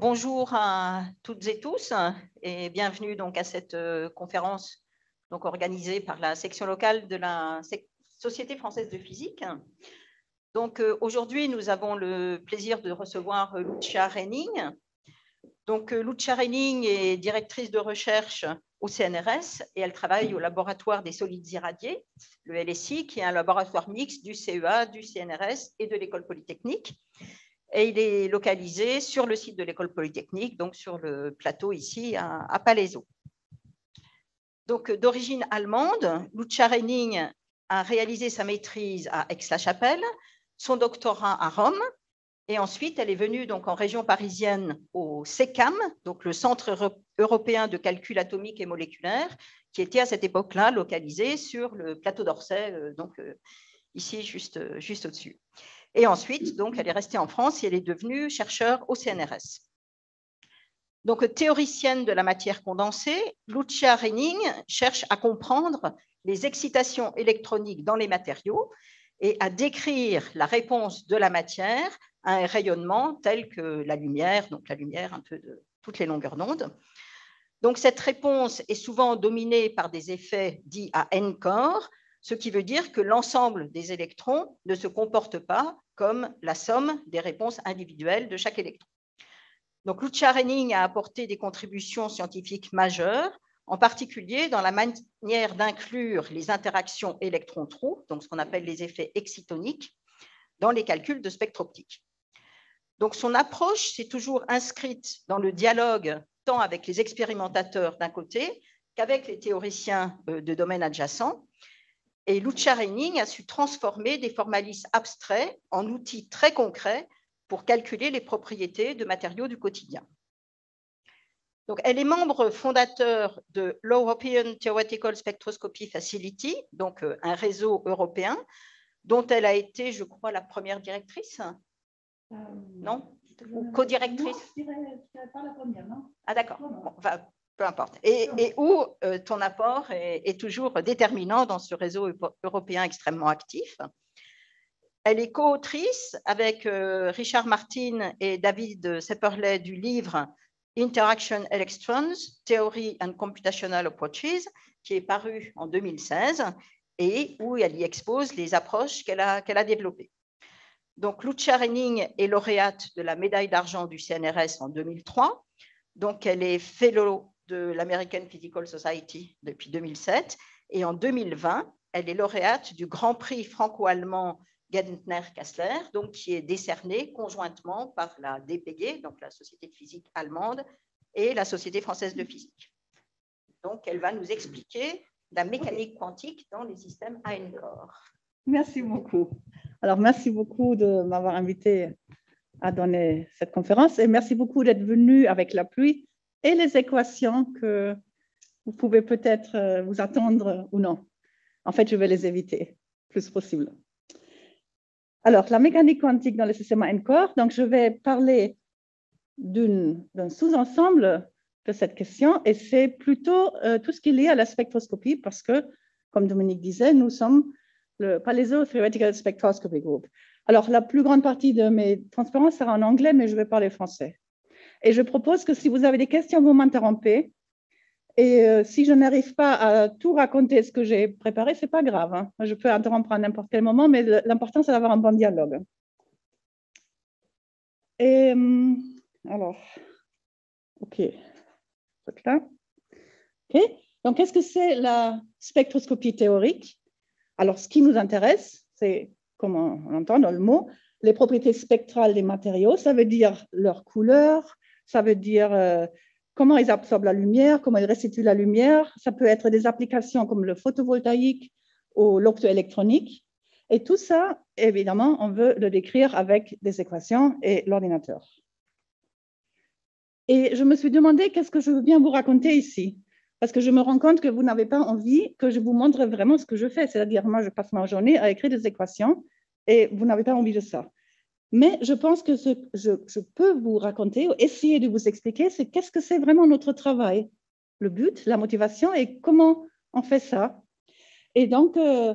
bonjour à toutes et tous et bienvenue donc à cette euh, conférence donc organisée par la section locale de la Société française de physique. Donc euh, aujourd'hui, nous avons le plaisir de recevoir Lucia Renning. Donc euh, Lucia Renning est directrice de recherche au CNRS et elle travaille au laboratoire des solides irradiés, le LSI, qui est un laboratoire mixte du CEA, du CNRS et de l'école polytechnique et il est localisé sur le site de l'école polytechnique, donc sur le plateau ici à, à Palaiso. Donc d'origine allemande, Lucia Renning a réalisé sa maîtrise à Aix-la-Chapelle, son doctorat à Rome, et ensuite elle est venue donc en région parisienne au CECAM, donc le Centre européen de calcul atomique et moléculaire, qui était à cette époque-là localisé sur le plateau d'Orsay, euh, donc euh, ici juste, juste au-dessus. Et ensuite, donc, elle est restée en France et elle est devenue chercheure au CNRS. Donc, théoricienne de la matière condensée, Lucia Renning cherche à comprendre les excitations électroniques dans les matériaux et à décrire la réponse de la matière à un rayonnement tel que la lumière, donc la lumière un peu de toutes les longueurs d'onde. Donc cette réponse est souvent dominée par des effets dits à n-corps, ce qui veut dire que l'ensemble des électrons ne se comporte pas comme la somme des réponses individuelles de chaque électron. Donc, Lucia a apporté des contributions scientifiques majeures, en particulier dans la manière d'inclure les interactions électron-trou, donc ce qu'on appelle les effets excitoniques, dans les calculs de spectre optique. Donc, son approche s'est toujours inscrite dans le dialogue tant avec les expérimentateurs d'un côté qu'avec les théoriciens euh, de domaines adjacents, et Lucia Renning a su transformer des formalismes abstraits en outils très concrets pour calculer les propriétés de matériaux du quotidien. Donc, elle est membre fondateur de l'European Theoretical Spectroscopy Facility, donc euh, un réseau européen dont elle a été, je crois, la première directrice. Euh, non? Ou co-directrice? Je pas la première, non? Ah d'accord. Bon, peu importe. Et, où euh, ton apport est, toujours déterminant dans ce réseau européen extrêmement actif. Elle est co-autrice avec euh, Richard Martin et David Sepperley du livre Interaction Electrons, Theory and Computational Approaches, qui est paru en 2016 et où elle y expose les approches qu'elle a, développées. Donc, Lucia Renning est lauréate de la médaille d'argent du CNRS en 2003. Donc, elle est fellow de l'American Physical Society depuis 2007. Et en 2020, elle est lauréate du Grand Prix franco-allemand Gentner-Kassler, donc qui est décerné conjointement par la DPG, donc la Société de physique allemande, et la Société française de physique. Donc, elle va nous expliquer la mécanique quantique dans les systèmes à corps. Merci beaucoup. Alors, merci beaucoup de m'avoir invité à donner cette conférence et merci beaucoup d'être venu avec la pluie et les équations que vous pouvez peut-être euh, vous attendre ou non. En fait, je vais les éviter plus possible. Alors, la mécanique quantique dans le système N-core. Donc, je vais parler d'un sous-ensemble de cette question et c'est plutôt euh, tout ce qui est lié à la spectroscopie parce que, comme Dominique disait, nous sommes le Palaiso Theoretical Spectroscopy Group. Alors, la plus grande partie de mes transparences sera en anglais, mais je vais parler français. Et je propose que si vous avez des questions, vous m'interrompez. Et euh, si je n'arrive pas à tout raconter ce que j'ai préparé, ce n'est pas grave. Hein. Je peux interrompre à n'importe quel moment, mais l'important, c'est d'avoir un bon dialogue. Et euh, alors, OK. OK. Donc, qu'est-ce que c'est la spectroscopie théorique? Alors, ce qui nous intéresse, c'est, comme on entend dans le mot, les propriétés spectrales des matériaux. Ça veut dire leur couleur, ça veut dire euh, comment ils absorbent la lumière, comment ils restituent la lumière. Ça peut être des applications comme le photovoltaïque ou l'optoélectronique. Et tout ça, évidemment, on veut le décrire avec des équations et l'ordinateur. Et je me suis demandé qu'est-ce que je veux bien vous raconter ici? Parce que je me rends compte que vous n'avez pas envie que je vous montre vraiment ce que je fais. C'est-à-dire, moi, je passe ma journée à écrire des équations et vous n'avez pas envie de ça. Mais je pense que ce que je, peux vous raconter ou essayer de vous expliquer, c'est qu'est-ce que c'est vraiment notre travail, le but, la motivation et comment on fait ça. Et donc, euh,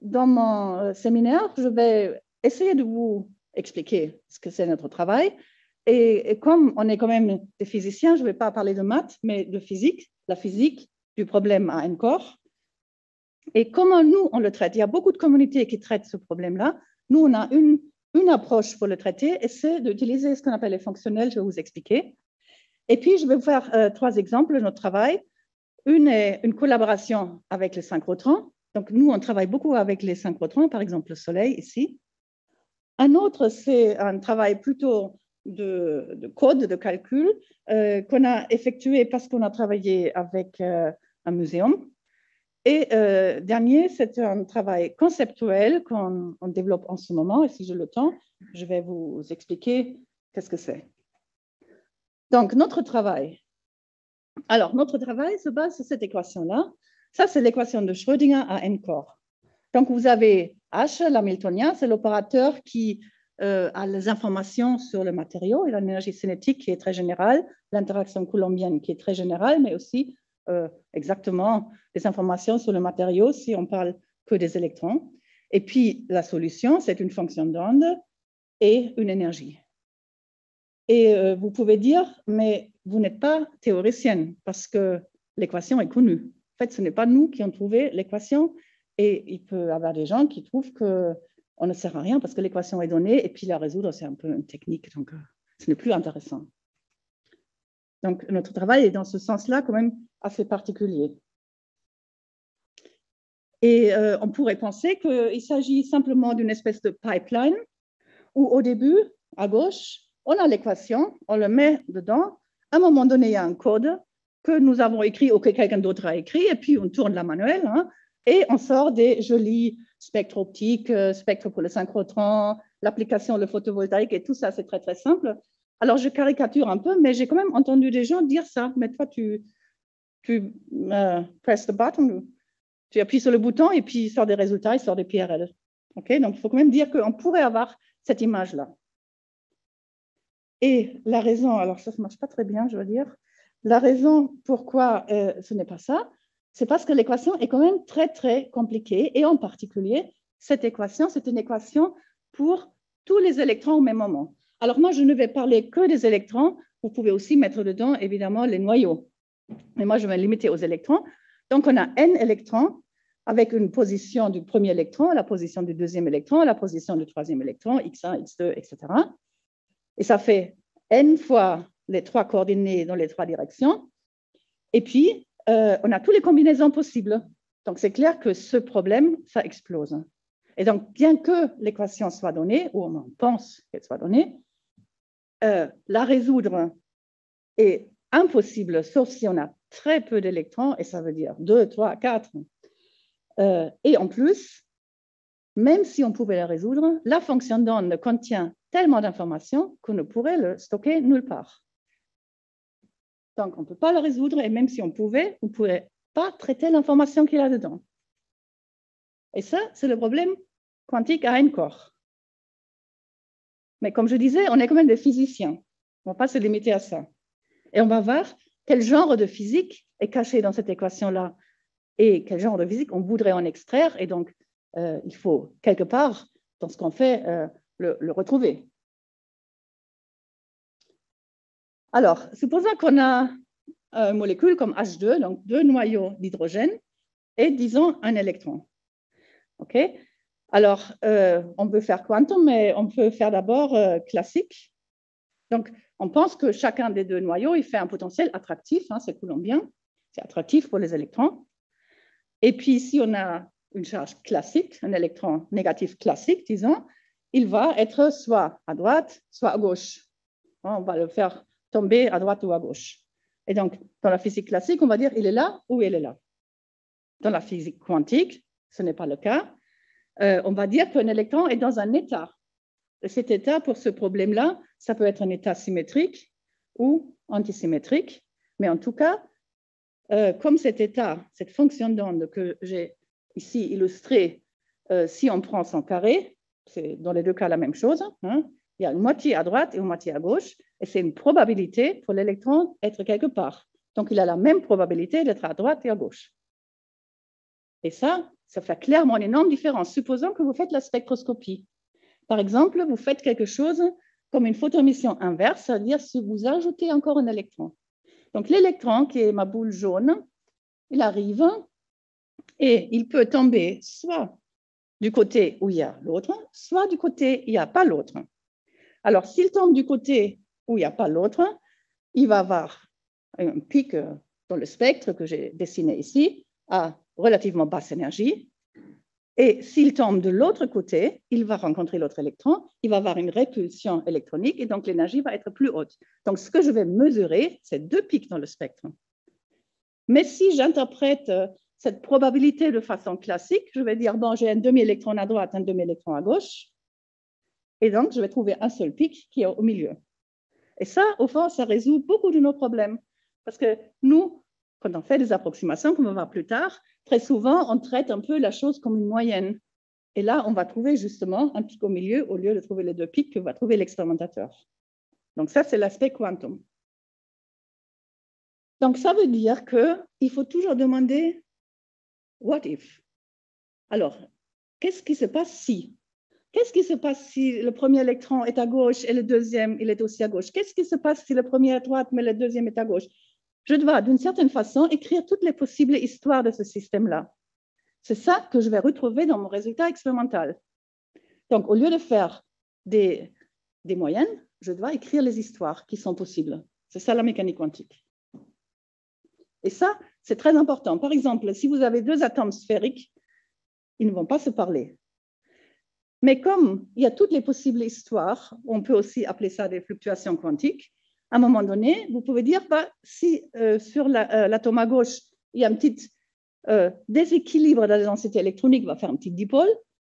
dans mon euh, séminaire, je vais essayer de vous expliquer ce que c'est notre travail, Et, comme on est quand même des physiciens, je ne vais pas parler de maths, mais de physique, la physique du problème à un corps. Et comment nous, on le traite Il y a beaucoup de communautés qui traitent ce problème-là. Nous, on a une, une approche pour le traiter, c'est d'utiliser ce qu'on appelle les fonctionnels, je vais vous expliquer. Et puis, je vais vous faire euh, trois exemples de notre travail. Une est une collaboration avec les synchrotrons. Donc, nous, on travaille beaucoup avec les synchrotrons, par exemple le Soleil ici. Un autre, c'est un travail plutôt de, code, de calcul, euh, qu'on a effectué parce qu'on a travaillé avec euh, un muséum. Et euh, dernier, c'est un travail conceptuel qu'on développe en ce moment. Et si j'ai le temps, je vais vous expliquer qu'est-ce que c'est. Donc, notre travail. Alors, notre travail se base sur cette équation-là. Ça, c'est l'équation de Schrödinger à n corps. Donc, vous avez H, l'hamiltonien, c'est l'opérateur qui euh, a les informations sur le matériau et l'énergie cinétique qui est très générale, l'interaction coulombienne qui est très générale, mais aussi euh, exactement les informations sur le matériau si on parle que des électrons. Et puis, la solution, c'est une fonction d'onde et une énergie. Et euh, vous pouvez dire, mais vous n'êtes pas théoricienne parce que l'équation est connue. En fait, ce n'est pas nous qui avons trouvé l'équation. Et il peut y avoir des gens qui trouvent qu'on ne sert à rien parce que l'équation est donnée et puis la résoudre, c'est un peu une technique. Donc, euh, ce n'est plus intéressant. Donc, notre travail est dans ce sens-là quand même assez particulier. Et euh, on pourrait penser qu'il s'agit simplement d'une espèce de pipeline où au début, à gauche, on a l'équation, on le met dedans. À un moment donné, il y a un code que nous avons écrit ou que quelqu'un d'autre a écrit, et puis on tourne la manuelle, hein, et on sort des jolis spectres optiques, euh, spectres pour le synchrotron, l'application, le photovoltaïque, et tout ça, c'est très, très simple. Alors, je caricature un peu, mais j'ai quand même entendu des gens dire ça. Mais toi, tu, tu euh, press the button, tu appuies sur le bouton, et puis il sort des résultats, il sort des PRL. OK? Donc, il faut quand même dire qu'on pourrait avoir cette image-là. Et la raison, alors ça ne marche pas très bien, je veux dire, la raison pourquoi euh, ce n'est pas ça, c'est parce que l'équation est quand même très, très compliquée. Et en particulier, cette équation, c'est une équation pour tous les électrons au même moment. Alors moi, je ne vais parler que des électrons. Vous pouvez aussi mettre dedans, évidemment, les noyaux. Mais moi, je vais me limiter aux électrons. Donc, on a n électrons avec une position du premier électron, la position du deuxième électron, la position du troisième électron, x1, x2, etc. Et ça fait n fois les trois coordonnées dans les trois directions. Et puis, euh, on a toutes les combinaisons possibles. Donc, c'est clair que ce problème, ça explose. Et donc, bien que l'équation soit donnée, ou on pense qu'elle soit donnée, euh, la résoudre est impossible, sauf si on a très peu d'électrons, et ça veut dire 2, 3, 4. et en plus, même si on pouvait la résoudre, la fonction d'onde contient tellement d'informations qu'on ne pourrait le stocker nulle part. Donc, on ne peut pas le résoudre, et même si on pouvait, on ne pourrait pas traiter l'information qu'il y a dedans. Et ça, c'est le problème quantique à un corps. Mais comme je disais, on est quand même des physiciens. On ne va pas se limiter à ça. Et on va voir quel genre de physique est caché dans cette équation-là et quel genre de physique on voudrait en extraire. Et donc, euh, il faut quelque part, dans ce qu'on fait, euh, le, retrouver. Alors, supposons qu'on a une molécule comme H2, donc deux noyaux d'hydrogène, et disons un électron. OK? Alors, euh, on peut faire quantum, mais on peut faire d'abord euh, classique. Donc, on pense que chacun des deux noyaux, il fait un potentiel attractif, hein, c'est colombien, c'est attractif pour les électrons. Et puis, si on a une charge classique, un électron négatif classique, disons, il va être soit à droite, soit à gauche. On va le faire tomber à droite ou à gauche. Et donc, dans la physique classique, on va dire il est là ou il est là. Dans la physique quantique, ce n'est pas le cas. Euh, on va dire qu'un électron est dans un état. Et cet état, pour ce problème-là, ça peut être un état symétrique ou antisymétrique. Mais en tout cas, euh, comme cet état, cette fonction d'onde que j'ai ici illustrée, euh, si on prend son carré, c'est dans les deux cas la même chose. Hein. Il y a une moitié à droite et une moitié à gauche, et c'est une probabilité pour l'électron d'être quelque part. Donc, il a la même probabilité d'être à droite et à gauche. Et ça, ça fait clairement une énorme différence. Supposons que vous faites la spectroscopie. Par exemple, vous faites quelque chose comme une photoémission inverse, c'est-à-dire si vous ajoutez encore un électron. Donc l'électron, qui est ma boule jaune, il arrive et il peut tomber soit du côté où il y a l'autre, soit du côté où il n'y a pas l'autre. Alors, s'il tombe du côté où il n'y a pas l'autre, il va avoir un pic dans le spectre que j'ai dessiné ici à relativement basse énergie. Et s'il tombe de l'autre côté, il va rencontrer l'autre électron, il va avoir une répulsion électronique et donc l'énergie va être plus haute. Donc, ce que je vais mesurer, c'est deux pics dans le spectre. Mais si j'interprète cette probabilité de façon classique, je vais dire, bon, j'ai un demi-électron à droite, un demi-électron à gauche, et donc je vais trouver un seul pic qui est au milieu. Et ça, au fond, ça résout beaucoup de nos problèmes. Parce que nous, quand on fait des approximations, comme on va plus tard, très souvent, on traite un peu la chose comme une moyenne. Et là, on va trouver justement un pic au milieu au lieu de trouver les deux pics que va trouver l'expérimentateur. Donc ça, c'est l'aspect quantum. Donc ça veut dire qu'il faut toujours demander what if? Alors, qu'est-ce qui se passe si? Qu'est-ce qui se passe si le premier électron est à gauche et le deuxième, il est aussi à gauche? Qu'est-ce qui se passe si le premier est à droite mais le deuxième est à gauche? Je dois, d'une certaine façon, écrire toutes les possibles histoires de ce système-là. C'est ça que je vais retrouver dans mon résultat expérimental. Donc, au lieu de faire des, moyennes, je dois écrire les histoires qui sont possibles. C'est ça la mécanique quantique. Et ça, c'est très important. Par exemple, si vous avez deux atomes sphériques, ils ne vont pas se parler. Mais comme il y a toutes les possibles histoires, on peut aussi appeler ça des fluctuations quantiques, à un moment donné, vous pouvez dire, bah, si euh, sur euh, l'atome à gauche, il y a un petit euh, déséquilibre de la densité électronique, va faire un petit dipôle,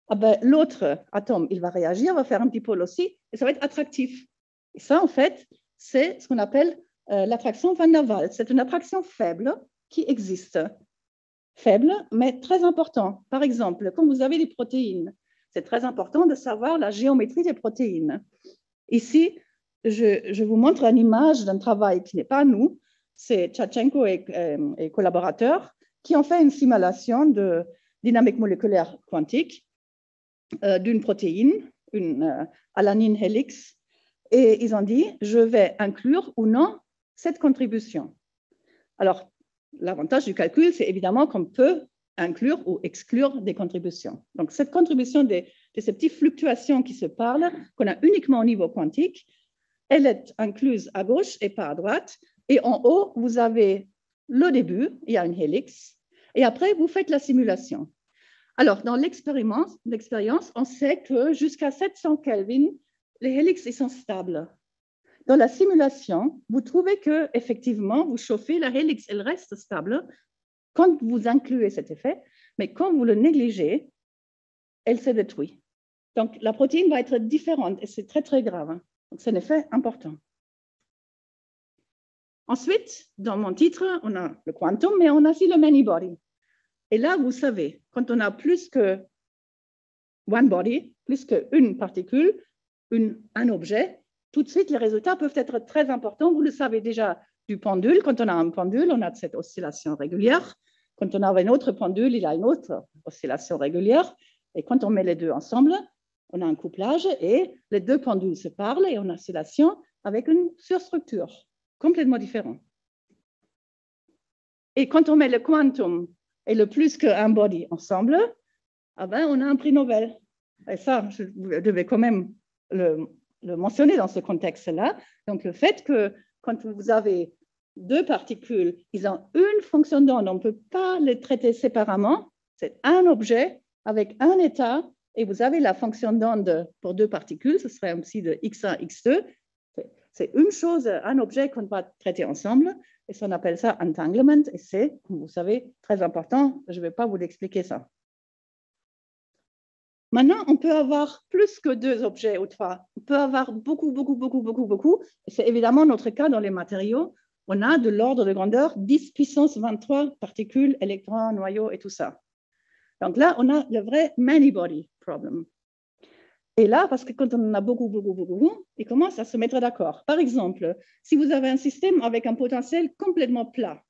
ah ben, l'autre atome, il va réagir, va faire un dipôle aussi, et ça va être attractif. Et ça, en fait, c'est ce qu'on appelle l'attraction Van der Waals. C'est une attraction faible qui existe. Faible, mais très important. Par exemple, quand vous avez des protéines, c'est très important de savoir la géométrie des protéines. Ici, je, vous montre une image d'un travail qui n'est pas nous, c'est Tchatchenko et, euh, et, collaborateurs qui ont fait une simulation de dynamique moléculaire quantique euh, d'une protéine, une euh, alanine helix, et ils ont dit, je vais inclure ou non cette contribution. Alors, l'avantage du calcul, c'est évidemment qu'on peut inclure ou exclure des contributions. Donc, cette contribution de, ces petites fluctuations qui se parlent, qu'on a uniquement au niveau quantique, elle est incluse à gauche et pas à droite. Et en haut, vous avez le début, il y a une helix, et après, vous faites la simulation. Alors, dans l'expérience, on sait que jusqu'à 700 Kelvin, les helix sont stables. Dans la simulation, vous trouvez que effectivement, vous chauffez la helix, elle reste stable, quand vous incluez cet effet, mais quand vous le négligez, elle se détruit. Donc, la protéine va être différente et c'est très, très grave. Donc, c'est un effet important. Ensuite, dans mon titre, on a le quantum, mais on a aussi le many body. Et là, vous savez, quand on a plus que one body, plus qu'une particule, un objet, tout de suite, les résultats peuvent être très importants. Vous le savez déjà du pendule. Quand on a un pendule, on a cette oscillation régulière. Quand on a une autre pendule, il a une autre oscillation régulière. Et quand on met les deux ensemble, on a un couplage et les deux pendules se parlent et on a oscillation avec une surstructure complètement différente. Et quand on met le quantum et le plus qu'un body ensemble, ah ben, on a un prix Nobel. Et ça, je devais quand même le, le mentionner dans ce contexte-là. Donc, le fait que quand vous avez deux particules, ils ont une fonction d'onde, on ne peut pas les traiter séparément. C'est un objet avec un état et vous avez la fonction d'onde pour deux particules, ce serait aussi de x1, x2. C'est une chose, un objet qu'on va traiter ensemble et on appelle ça entanglement et c'est, vous savez, très important. Je ne vais pas vous l'expliquer ça. Maintenant, on peut avoir plus que deux objets ou trois. On peut avoir beaucoup, beaucoup, beaucoup, beaucoup, beaucoup. C'est évidemment notre cas dans les matériaux on a de l'ordre de grandeur 10 puissance 23 particules, électrons, noyaux et tout ça. Donc là, on a le vrai many body problem. Et là, parce que quand on en a beaucoup, beaucoup, beaucoup, ils commencent à se mettre d'accord. Par exemple, si vous avez un système avec un potentiel complètement plat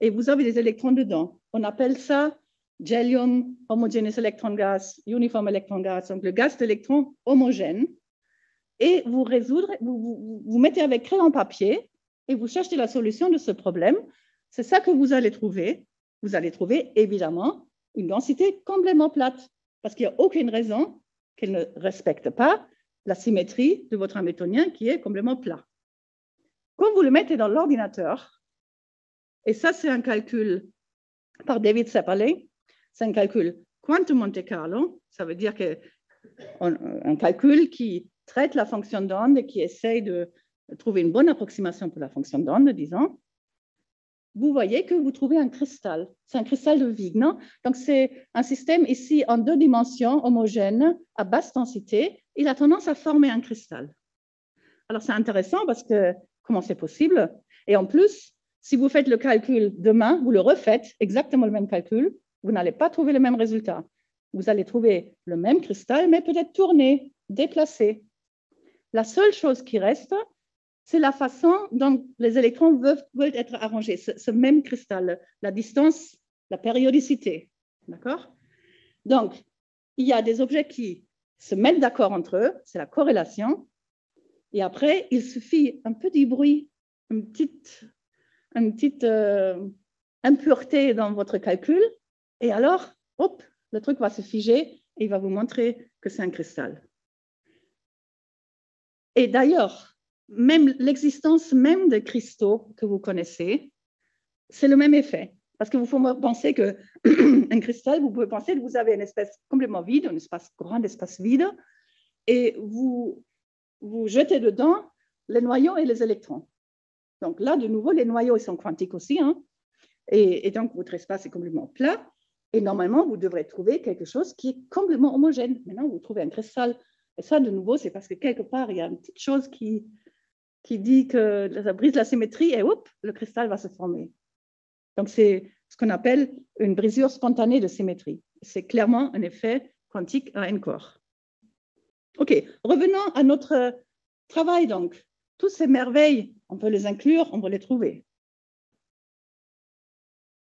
et vous avez des électrons dedans, on appelle ça Gelium homogeneous electron gas, uniform electron gas, donc le gaz d'électrons homogène. et vous résoudre, vous, vous, mettez avec crayon papier et vous cherchez la solution de ce problème. C'est ça que vous allez trouver. Vous allez trouver évidemment une densité complètement plate parce qu'il n'y a aucune raison qu'elle ne respecte pas la symétrie de votre Hamiltonien qui est complètement plat. Quand vous le mettez dans l'ordinateur, et ça c'est un calcul par David Seppele, c'est un calcul quantum Monte Carlo, ça veut dire que un calcul qui traite la fonction d'onde et qui essaye de trouver une bonne approximation pour la fonction d'onde, disons, vous voyez que vous trouvez un cristal. C'est un cristal de Wigner. non Donc, c'est un système ici en deux dimensions, homogène, à basse densité. Il a tendance à former un cristal. Alors, c'est intéressant parce que comment c'est possible? Et en plus, si vous faites le calcul demain, vous le refaites, exactement le même calcul, vous n'allez pas trouver le même résultat. Vous allez trouver le même cristal, mais peut-être tourné, déplacé. La seule chose qui reste, c'est la façon dont les électrons veulent, être arrangés, ce, même cristal, la distance, la périodicité. D'accord? Donc, il y a des objets qui se mettent d'accord entre eux, c'est la corrélation, et après, il suffit un petit bruit, une petite, une petite euh, impureté dans votre calcul, et alors, hop, le truc va se figer et il va vous montrer que c'est un cristal. Et d'ailleurs, même l'existence même des cristaux que vous connaissez, c'est le même effet. Parce que vous pouvez penser qu'un cristal, vous pouvez penser que vous avez une espèce complètement vide, un espace grand espace vide, et vous, vous jetez dedans les noyaux et les électrons. Donc là, de nouveau, les noyaux ils sont quantiques aussi, hein, et, et, donc votre espace est complètement plat. Et normalement, vous devrez trouver quelque chose qui est complètement homogène. Maintenant, vous trouvez un cristal. Et ça, de nouveau, c'est parce que quelque part, il y a une petite chose qui, qui dit que ça brise la symétrie et hop, le cristal va se former. Donc, c'est ce qu'on appelle une brisure spontanée de symétrie. C'est clairement un effet quantique à un corps. OK, revenons à notre travail donc. Toutes ces merveilles, on peut les inclure, on peut les trouver.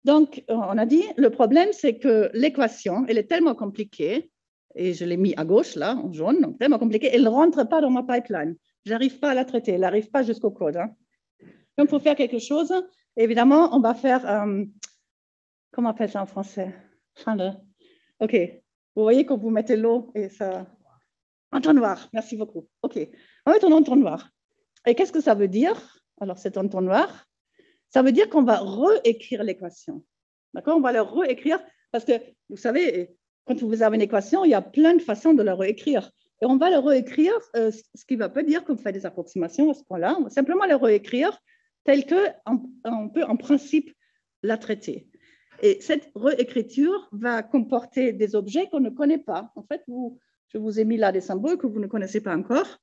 Donc, on a dit, le problème, c'est que l'équation, elle est tellement compliquée, et je l'ai mis à gauche, là, en jaune, donc tellement compliquée, elle ne rentre pas dans ma pipeline. Je n'arrive pas à la traiter, elle n'arrive pas jusqu'au code. Hein. Donc, pour faire quelque chose, évidemment, on va faire, euh, comment on appelle ça en français? OK. Vous voyez quand vous mettez l'eau et ça... Entonnoir, merci beaucoup. OK. On mettre un entonnoir. Et qu'est-ce que ça veut dire? Alors, cet entonnoir, ça veut dire qu'on va réécrire l'équation. D'accord? On va la réécrire parce que, vous savez, quand vous avez une équation, il y a plein de façons de la réécrire. Et on va le réécrire, euh, ce qui ne va pas dire qu'on fait des approximations à ce point-là. On va simplement le réécrire tel qu'on on peut en principe la traiter. Et cette réécriture va comporter des objets qu'on ne connaît pas. En fait, je vous ai mis là des symboles que vous ne connaissez pas encore,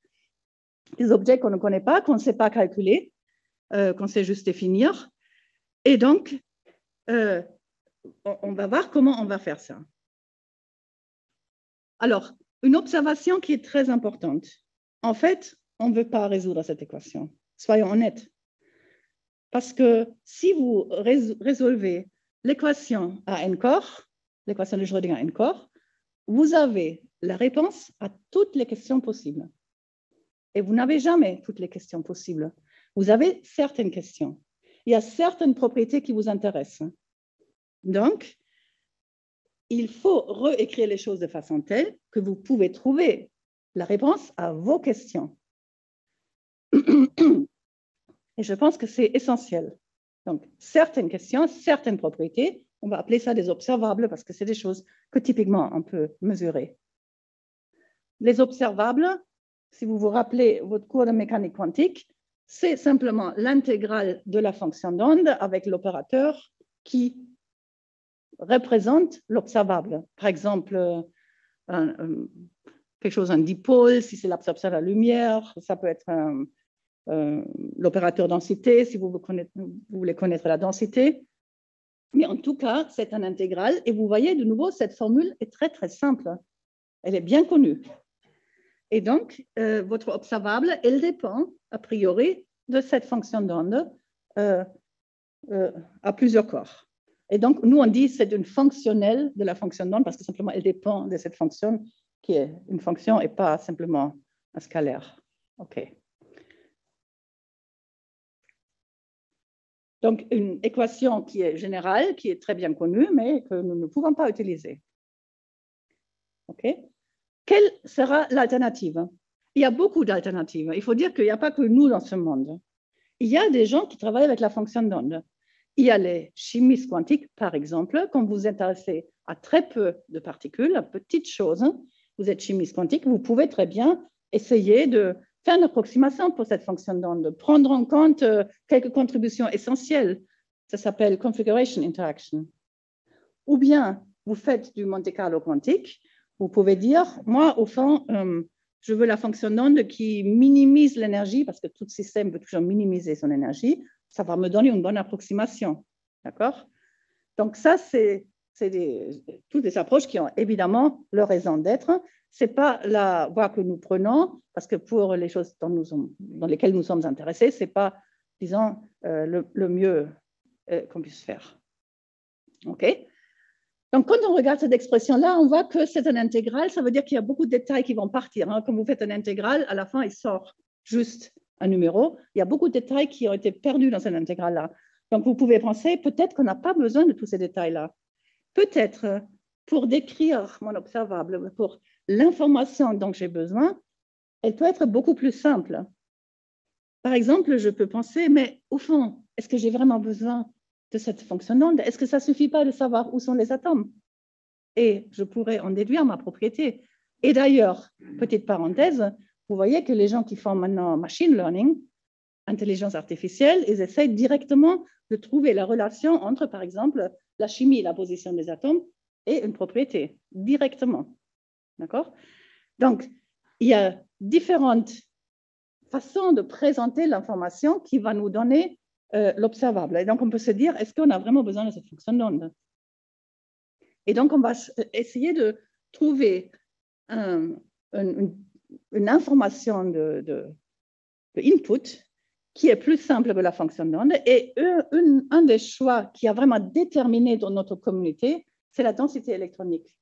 des objets qu'on ne connaît pas, qu'on ne sait pas calculer, euh, qu'on sait juste définir. Et donc, euh, on va voir comment on va faire ça. Alors, une observation qui est très importante. En fait, on ne veut pas résoudre cette équation. Soyons honnêtes. Parce que si vous résolvez l'équation à n corps, l'équation de Schrödinger à n corps, vous avez la réponse à toutes les questions possibles. Et vous n'avez jamais toutes les questions possibles. Vous avez certaines questions. Il y a certaines propriétés qui vous intéressent. Donc, il faut réécrire les choses de façon telle que vous pouvez trouver la réponse à vos questions. Et je pense que c'est essentiel. Donc, certaines questions, certaines propriétés, on va appeler ça des observables parce que c'est des choses que typiquement on peut mesurer. Les observables, si vous vous rappelez votre cours de mécanique quantique, c'est simplement l'intégrale de la fonction d'onde avec l'opérateur qui représente l'observable. Par exemple, euh, quelque chose, un dipôle, si c'est l'absorption de la lumière, ça peut être euh, l'opérateur densité, si vous, voulez connaître la densité. Mais en tout cas, c'est un intégral. Et vous voyez, de nouveau, cette formule est très, très simple. Elle est bien connue. Et donc, euh, votre observable, elle dépend, a priori, de cette fonction d'onde à plusieurs corps. Et donc, nous, on dit c'est une fonctionnelle de la fonction d'onde parce que simplement, elle dépend de cette fonction qui est une fonction et pas simplement un scalaire. OK. Donc, une équation qui est générale, qui est très bien connue, mais que nous ne pouvons pas utiliser. OK Quelle sera l'alternative? Il y a beaucoup d'alternatives. Il faut dire qu'il n'y a pas que nous dans ce monde. Il y a des gens qui travaillent avec la fonction d'onde. Il y a les chimistes quantiques, par exemple. Quand vous êtes intéressé à très peu de particules, à petites choses, vous êtes chimiste quantique, vous pouvez très bien essayer de faire une approximation pour cette fonction d'onde, prendre en compte euh, quelques contributions essentielles. Ça s'appelle configuration interaction. Ou bien, vous faites du Monte Carlo quantique. Vous pouvez dire, moi, au fond, euh, je veux la fonction d'onde qui minimise l'énergie, parce que tout système veut toujours minimiser son énergie. Ça va me donner une bonne approximation. D'accord? Donc ça, c'est toutes des approches qui ont évidemment leur raison d'être ce n'est pas la voie que nous prenons, parce que pour les choses dans, lesquelles nous sommes intéressés, ce n'est pas, disons, euh, le, mieux euh, qu'on puisse faire. OK? Donc, quand on regarde cette expression-là, on voit que c'est un intégral, ça veut dire qu'il y a beaucoup de détails qui vont partir. Hein. Quand vous faites un intégral, à la fin, il sort juste un numéro. Il y a beaucoup de détails qui ont été perdus dans cet intégral-là. Donc, vous pouvez penser, peut-être qu'on n'a pas besoin de tous ces détails-là. Peut-être, pour décrire mon observable, pour l'information dont j'ai besoin, elle peut être beaucoup plus simple. Par exemple, je peux penser, mais au fond, est-ce que j'ai vraiment besoin de cette fonction d'onde Est-ce que ça ne suffit pas de savoir où sont les atomes? Et je pourrais en déduire ma propriété. Et d'ailleurs, petite parenthèse, vous voyez que les gens qui font maintenant machine learning, intelligence artificielle, ils essayent directement de trouver la relation entre, par exemple, la chimie la position des atomes et une propriété, directement. D'accord? Donc, il y a différentes façons de présenter l'information qui va nous donner euh, l'observable. Et donc, on peut se dire, est-ce qu'on a vraiment besoin de cette fonction d'onde? Et donc, on va essayer de trouver une, information de, input qui est plus simple que la fonction d'onde. Et un des choix qui a vraiment déterminé dans notre communauté, c'est la densité électronique.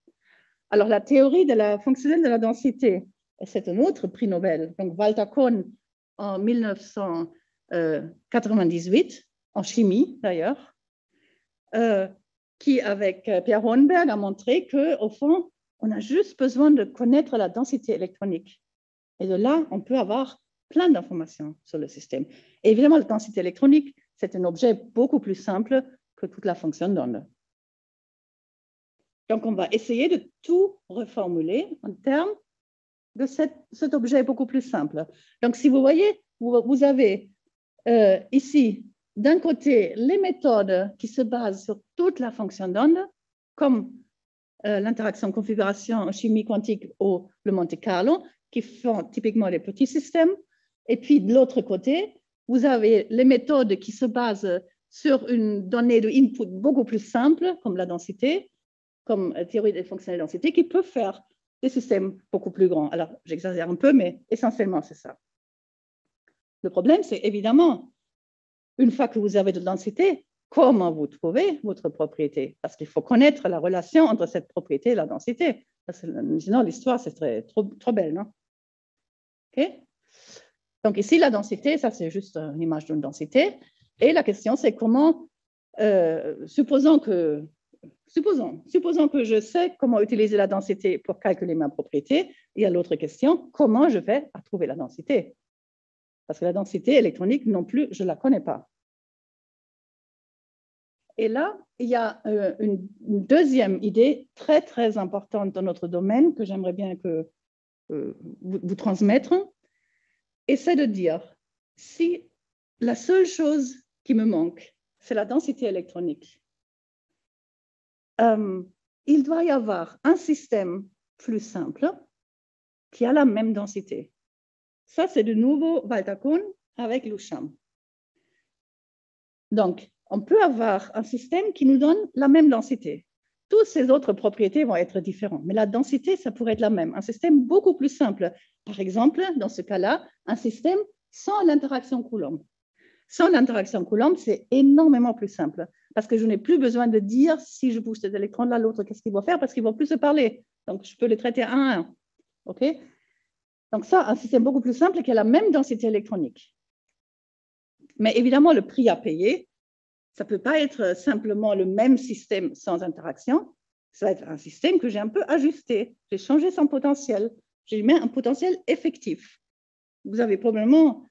Alors, la théorie de la fonctionnelle de la densité, c'est un autre prix Nobel. Donc, Walter Kohn, en 1998, en chimie d'ailleurs, euh, qui, avec euh, Pierre Hohenberg, a montré qu'au fond, on a juste besoin de connaître la densité électronique. Et de là, on peut avoir plein d'informations sur le système. Évidemment, la densité électronique, c'est un objet beaucoup plus simple que toute la fonction d'onde. Donc, on va essayer de tout reformuler en termes de cet objet beaucoup plus simple. Donc, si vous voyez, vous, avez euh, ici, d'un côté, les méthodes qui se basent sur toute la fonction d'onde, comme euh, l'interaction configuration chimie quantique ou le Monte Carlo, qui font typiquement les petits systèmes. Et puis, de l'autre côté, vous avez les méthodes qui se basent sur une donnée de input beaucoup plus simple, comme la densité, comme euh, théorie des fonctionnelles de densité qui peut faire des systèmes beaucoup plus grands. Alors, j'exagère un peu, mais essentiellement, c'est ça. Le problème, c'est évidemment, une fois que vous avez de densité, comment vous trouvez votre propriété? Parce qu'il faut connaître la relation entre cette propriété et la densité. Sinon, l'histoire, c'est trop, trop belle, non? OK? Donc ici, la densité, ça, c'est juste une image d'une densité. Et la question, c'est comment, euh, supposons que Supposons, supposons que je sais comment utiliser la densité pour calculer ma propriété. Il y a l'autre question, comment je vais à trouver la densité? Parce que la densité électronique non plus, je ne la connais pas. Et là, il y a euh, une, deuxième idée très, très importante dans notre domaine que j'aimerais bien que, vous, vous transmettre. Et c'est de dire, si la seule chose qui me manque, c'est la densité électronique, euh, il doit y avoir un système plus simple qui a la même densité. Ça, c'est de nouveau Walter avec Loucham. Donc, on peut avoir un système qui nous donne la même densité. Toutes ces autres propriétés vont être différentes, mais la densité, ça pourrait être la même. Un système beaucoup plus simple. Par exemple, dans ce cas-là, un système sans l'interaction Coulomb. Sans l'interaction Coulomb, c'est énormément plus simple parce que je n'ai plus besoin de dire si je pousse cet électron-là, l'autre, qu'est-ce qu'il va faire, parce qu'ils ne vont plus se parler. Donc, je peux les traiter un à un. OK? Donc ça, un système beaucoup plus simple qui a la même densité électronique. Mais évidemment, le prix à payer, ça ne peut pas être simplement le même système sans interaction. Ça va être un système que j'ai un peu ajusté. J'ai changé son potentiel. J'ai mis un potentiel effectif. Vous avez probablement,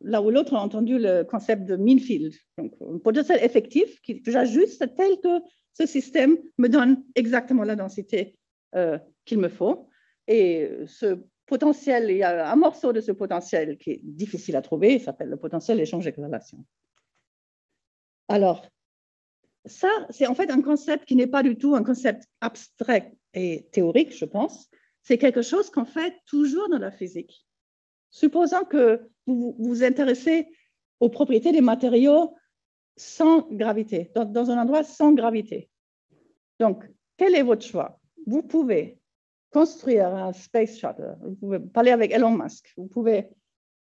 là ou l'autre, entendu le concept de mean field. Donc, un potentiel effectif que j'ajuste tel que ce système me donne exactement la densité euh, qu'il me faut. Et ce potentiel, il y a un morceau de ce potentiel qui est difficile à trouver, il s'appelle le potentiel échange-exhalation. Alors, ça, c'est en fait un concept qui n'est pas du tout un concept abstrait et théorique, je pense. C'est quelque chose qu'on fait toujours dans la physique. Supposons que vous vous intéressez aux propriétés des matériaux sans gravité, dans, dans un endroit sans gravité. Donc, quel est votre choix? Vous pouvez construire un space shuttle, vous pouvez parler avec Elon Musk, vous pouvez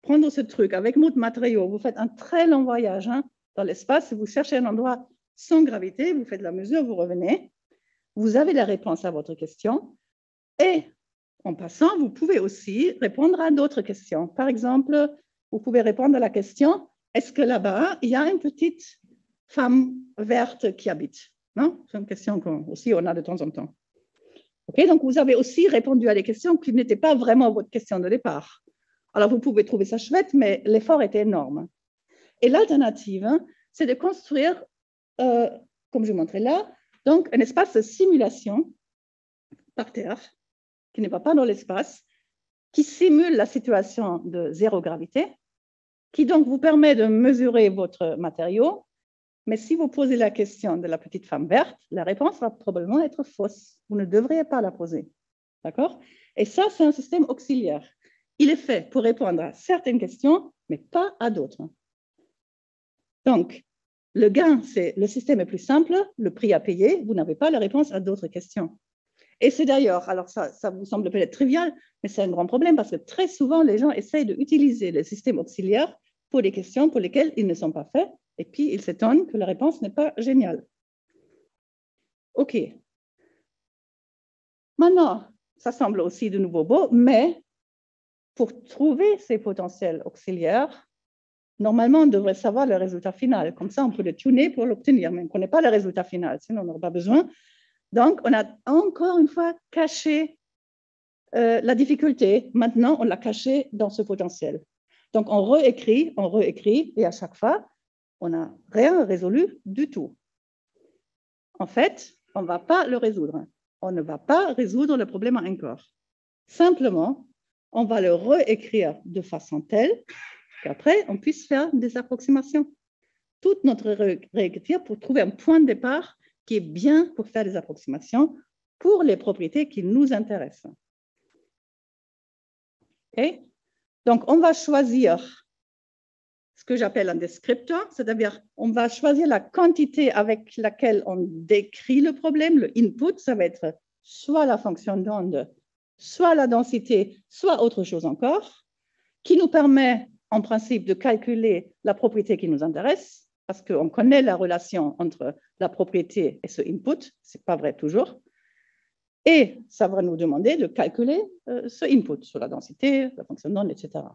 prendre ce truc avec votre matériau, vous faites un très long voyage hein, dans l'espace, vous cherchez un endroit sans gravité, vous faites la mesure, vous revenez, vous avez la réponse à votre question et en passant, vous pouvez aussi répondre à d'autres questions. Par exemple, vous pouvez répondre à la question, est-ce que là-bas, il y a une petite femme verte qui habite? Non? C'est une question qu'on aussi on a de temps en temps donc, vous avez aussi répondu à des questions qui n'étaient pas vraiment votre question de départ. Alors, vous pouvez trouver ça chouette, mais l'effort était énorme. Et l'alternative, hein, c'est de construire, euh, comme je vous montrais là, donc un espace de simulation par terre, qui ne va pas dans l'espace, qui simule la situation de zéro gravité, qui donc vous permet de mesurer votre matériau mais si vous posez la question de la petite femme verte, la réponse va probablement être fausse. Vous ne devriez pas la poser. D'accord? Et ça, c'est un système auxiliaire. Il est fait pour répondre à certaines questions, mais pas à d'autres. Donc, le gain, c'est le système est plus simple, le prix à payer, vous n'avez pas la réponse à d'autres questions. Et c'est d'ailleurs, alors ça, ça vous semble peut-être trivial, mais c'est un grand problème parce que très souvent, les gens essayent d'utiliser le système auxiliaire pour des questions pour lesquelles ils ne sont pas faits et puis, il s'étonne que la réponse n'est pas géniale. OK. Maintenant, ça semble aussi de nouveau beau, mais pour trouver ces potentiels auxiliaires, normalement, on devrait savoir le résultat final. Comme ça, on peut le tuner pour l'obtenir, mais on ne connaît pas le résultat final, sinon on n'aurait pas besoin. Donc, on a encore une fois caché euh, la difficulté. Maintenant, on l'a caché dans ce potentiel. Donc, on réécrit, on réécrit, et à chaque fois, on n'a rien résolu du tout. En fait, on ne va pas le résoudre. On ne va pas résoudre le problème encore. Simplement, on va le réécrire de façon telle qu'après, on puisse faire des approximations. Toute notre réécriture pour trouver un point de départ qui est bien pour faire des approximations pour les propriétés qui nous intéressent. Donc, on va choisir ce que j'appelle un descripteur, c'est-à-dire on va choisir la quantité avec laquelle on décrit le problème, le input, ça va être soit la fonction d'onde, soit la densité, soit autre chose encore, qui nous permet en principe de calculer la propriété qui nous intéresse, parce qu'on connaît la relation entre la propriété et ce input, ce n'est pas vrai toujours. Et ça va nous demander de calculer euh, ce input sur la densité, la fonction d'onde, etc.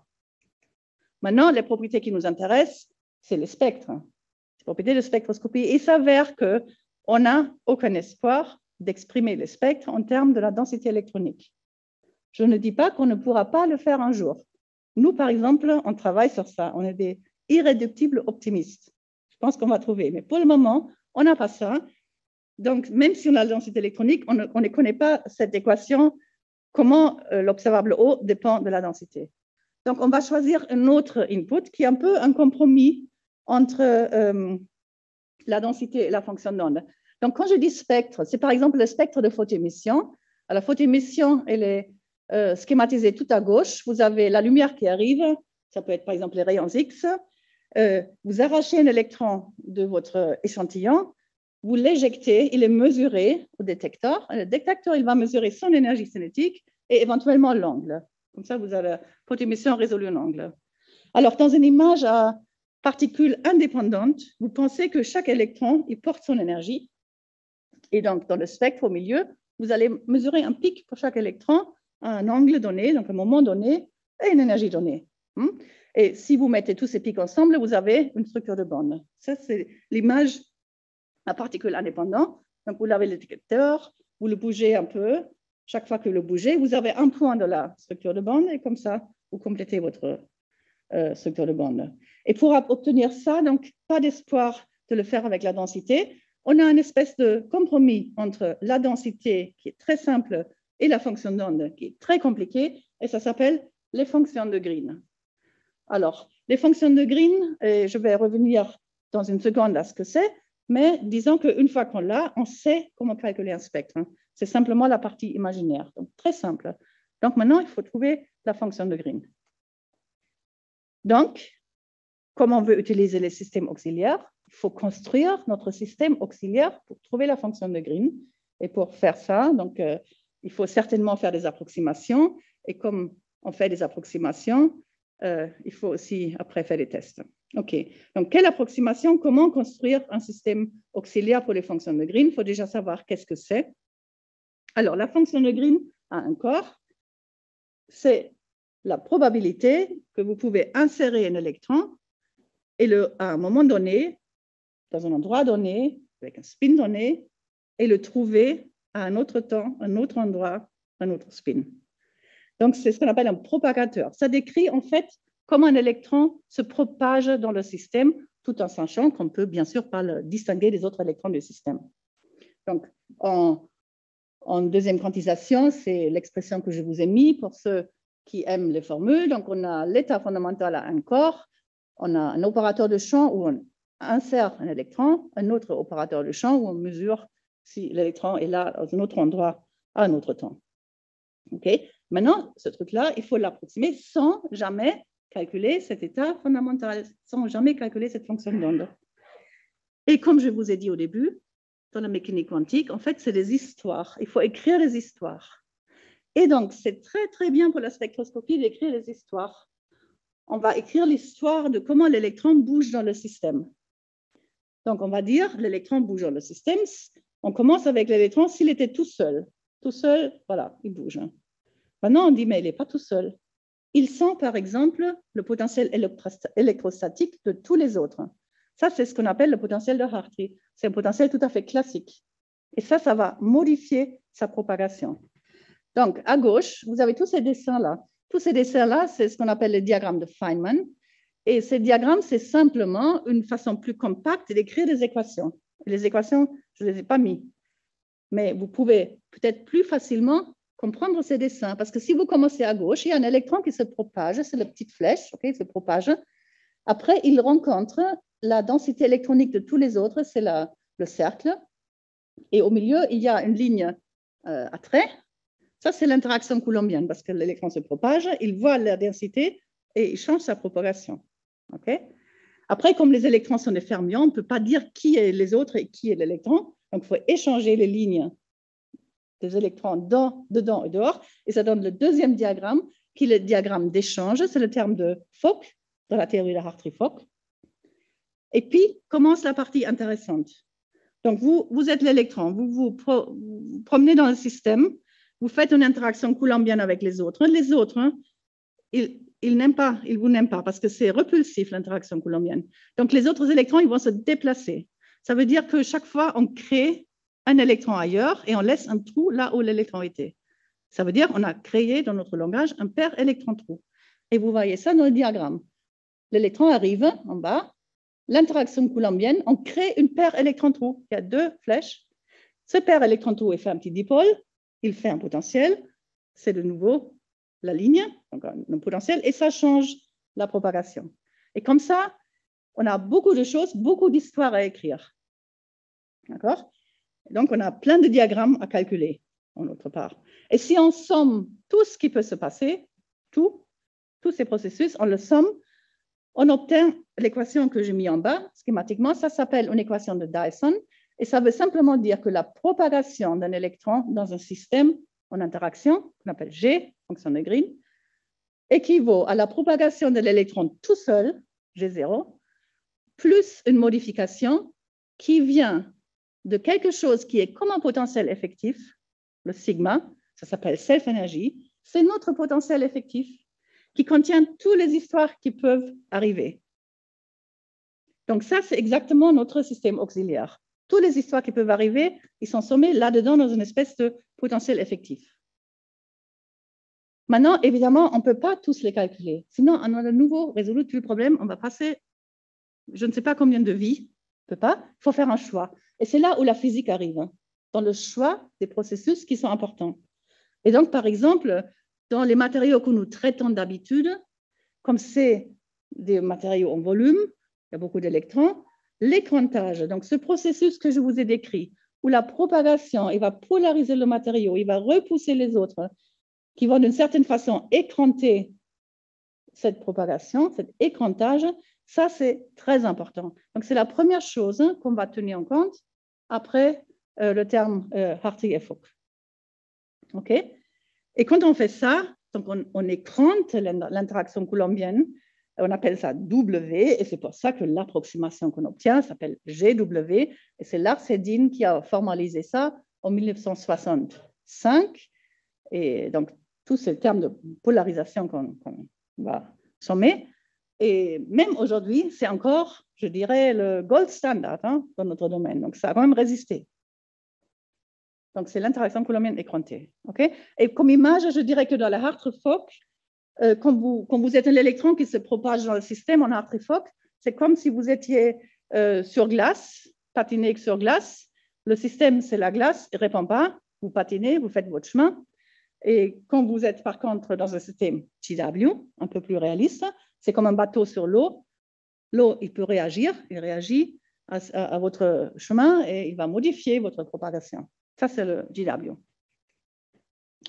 Maintenant, les propriétés qui nous intéressent, c'est les spectres, les propriétés de spectroscopie. Il s'avère qu'on n'a aucun espoir d'exprimer les spectres en termes de la densité électronique. Je ne dis pas qu'on ne pourra pas le faire un jour. Nous, par exemple, on travaille sur ça. On est des irréductibles optimistes. Je pense qu'on va trouver. Mais pour le moment, on n'a pas ça. Donc, même si on a la densité électronique, on ne, connaît pas cette équation, comment euh, l'observable O dépend de la densité. Donc, on va choisir un autre input qui est un peu un compromis entre euh, la densité et la fonction d'onde. Donc, quand je dis spectre, c'est par exemple le spectre de photoémission. La photoémission, elle est euh, schématisée tout à gauche. Vous avez la lumière qui arrive, ça peut être par exemple les rayons X. Euh, vous arrachez un électron de votre échantillon, vous l'éjectez, il est mesuré au détecteur. Le détecteur, il va mesurer son énergie cinétique et éventuellement l'angle. Comme ça, vous avez votre émission résolu un angle. Alors, dans une image à particules indépendantes, vous pensez que chaque électron, il porte son énergie. Et donc, dans le spectre au milieu, vous allez mesurer un pic pour chaque électron un angle donné, donc un moment donné, et une énergie donnée. Hmm? Et si vous mettez tous ces pics ensemble, vous avez une structure de bande. Ça, c'est l'image à particules indépendantes. Donc, vous l'avez le détecteur, vous le bougez un peu. Chaque fois que vous le bougez, vous avez un point de la structure de bande et comme ça, vous complétez votre euh, structure de bande. Et pour obtenir ça, donc, pas d'espoir de le faire avec la densité. On a une espèce de compromis entre la densité, qui est très simple, et la fonction d'onde, qui est très compliquée, et ça s'appelle les fonctions de Green. Alors, les fonctions de Green, je vais revenir dans une seconde à ce que c'est, mais disons qu'une fois qu'on l'a, on sait comment calculer un spectre. Hein. C'est simplement la partie imaginaire, donc très simple. Donc maintenant, il faut trouver la fonction de Green. Donc, comme on veut utiliser les systèmes auxiliaires, il faut construire notre système auxiliaire pour trouver la fonction de Green. Et pour faire ça, donc, euh, il faut certainement faire des approximations. Et comme on fait des approximations, euh, il faut aussi après faire des tests. OK. Donc, quelle approximation? Comment construire un système auxiliaire pour les fonctions de Green? Il faut déjà savoir qu'est-ce que c'est. Alors, la fonction de Green a un corps. C'est la probabilité que vous pouvez insérer un électron et le, à un moment donné, dans un endroit donné, avec un spin donné, et le trouver à un autre temps, un autre endroit, un autre spin. Donc, c'est ce qu'on appelle un propagateur. Ça décrit en fait comment un électron se propage dans le système, tout en sachant qu'on peut bien sûr pas le distinguer des autres électrons du système. Donc, en, en deuxième quantisation, c'est l'expression que je vous ai mise pour ceux qui aiment les formules. Donc, on a l'état fondamental à un corps, on a un opérateur de champ où on insère un électron, un autre opérateur de champ où on mesure si l'électron est là dans un autre endroit à un autre temps. OK? Maintenant, ce truc-là, il faut l'approximer sans jamais calculer cet état fondamental, sans jamais calculer cette fonction d'onde. Et comme je vous ai dit au début, dans la mécanique quantique, en fait, c'est des histoires. Il faut écrire des histoires. Et donc, c'est très, très bien pour la spectroscopie d'écrire des histoires. On va écrire l'histoire de comment l'électron bouge dans le système. Donc, on va dire l'électron bouge dans le système. On commence avec l'électron s'il était tout seul. Tout seul, voilà, il bouge. Maintenant, on dit, mais il n'est pas tout seul. Il sent, par exemple, le potentiel électrostatique de tous les autres. Ça, c'est ce qu'on appelle le potentiel de Hartree. C'est un potentiel tout à fait classique. Et ça, ça va modifier sa propagation. Donc, à gauche, vous avez tous ces dessins-là. Tous ces dessins-là, c'est ce qu'on appelle le diagramme de Feynman. Et ces diagrammes, c'est simplement une façon plus compacte d'écrire des équations. Les équations, je ne les ai pas mis. Mais vous pouvez peut-être plus facilement comprendre ces dessins. Parce que si vous commencez à gauche, il y a un électron qui se propage, c'est la petite flèche, ok, il se propage. Après, il rencontre la densité électronique de tous les autres, c'est le cercle. Et au milieu, il y a une ligne euh, à trait ça, c'est l'interaction coulombienne parce que l'électron se propage, il voit la densité et il change sa propagation. Après, comme les électrons sont des fermions, on ne peut pas dire qui est les autres et qui est l'électron. Donc, il faut échanger les lignes des électrons dedans et dehors. Et ça donne le deuxième diagramme, qui est le diagramme d'échange. C'est le terme de Fock, dans la théorie de Hartree-Fock. Et puis commence la partie intéressante. Donc, vous, êtes l'électron, vous vous promenez dans le système, vous faites une interaction coulombienne avec les autres. Les autres, hein, ils, n'aiment pas, ils vous n'aiment pas parce que c'est repulsif l'interaction coulombienne. Donc les autres électrons, ils vont se déplacer. Ça veut dire que chaque fois, on crée un électron ailleurs et on laisse un trou là où l'électron était. Ça veut dire qu'on a créé dans notre langage un paire électron-trou. Et vous voyez ça dans le diagramme. L'électron arrive en bas, l'interaction coulombienne, on crée une paire électron-trou. Il y a deux flèches. Ce paire électron-trou est fait un petit dipôle il fait un potentiel, c'est de nouveau la ligne, donc un potentiel, et ça change la propagation. Et comme ça, on a beaucoup de choses, beaucoup d'histoires à écrire. D'accord? Donc, on a plein de diagrammes à calculer, en autre part. Et si on somme tout ce qui peut se passer, tout, tous ces processus, on le somme, on obtient l'équation que j'ai mis en bas, schématiquement, ça s'appelle une équation de Dyson, et ça veut simplement dire que la propagation d'un électron dans un système en interaction, qu'on appelle G, fonction de Green, équivaut à la propagation de l'électron tout seul, G0, plus une modification qui vient de quelque chose qui est comme un potentiel effectif, le sigma, ça s'appelle self-énergie. c'est notre potentiel effectif qui contient toutes les histoires qui peuvent arriver. Donc ça, c'est exactement notre système auxiliaire. Toutes les histoires qui peuvent arriver, ils sont sommés là-dedans dans une espèce de potentiel effectif. Maintenant, évidemment, on ne peut pas tous les calculer. Sinon, on a de nouveau résolu tout le problème. On va passer, je ne sais pas combien de vies. On peut pas. Il faut faire un choix. Et c'est là où la physique arrive, hein, dans le choix des processus qui sont importants. Et donc, par exemple, dans les matériaux que nous traitons d'habitude, comme c'est des matériaux en volume, il y a beaucoup d'électrons, l'écrantage, donc ce processus que je vous ai décrit, où la propagation, il va polariser le matériau, il va repousser les autres, qui vont d'une certaine façon écranter cette propagation, cet écrantage, ça c'est très important. Donc c'est la première chose qu'on va tenir en compte après euh, le terme euh, Hartig et Et quand on fait ça, donc on, on écrante l'interaction coulombienne, on appelle ça W, et c'est pour ça que l'approximation qu'on obtient s'appelle GW, et c'est Larsedine qui a formalisé ça en 1965. Et donc, tous ces termes de polarisation qu'on va sommer. Et même aujourd'hui, c'est encore, je dirais, le gold standard hein, dans notre domaine. Donc, ça a quand même résisté. Donc, c'est l'interaction coulombienne écrantée. ok? Et comme image, je dirais que dans la Hartree-Fock, euh, quand, vous, quand, vous, êtes un électron qui se propage dans le système en Hartree-Fock, c'est comme si vous étiez euh, sur glace, patiné sur glace. Le système, c'est la glace, il ne répond pas. Vous patinez, vous faites votre chemin. Et quand vous êtes par contre dans un système TW, un peu plus réaliste, c'est comme un bateau sur l'eau. L'eau, il peut réagir, il réagit à, votre chemin et il va modifier votre propagation. Ça, c'est le GW.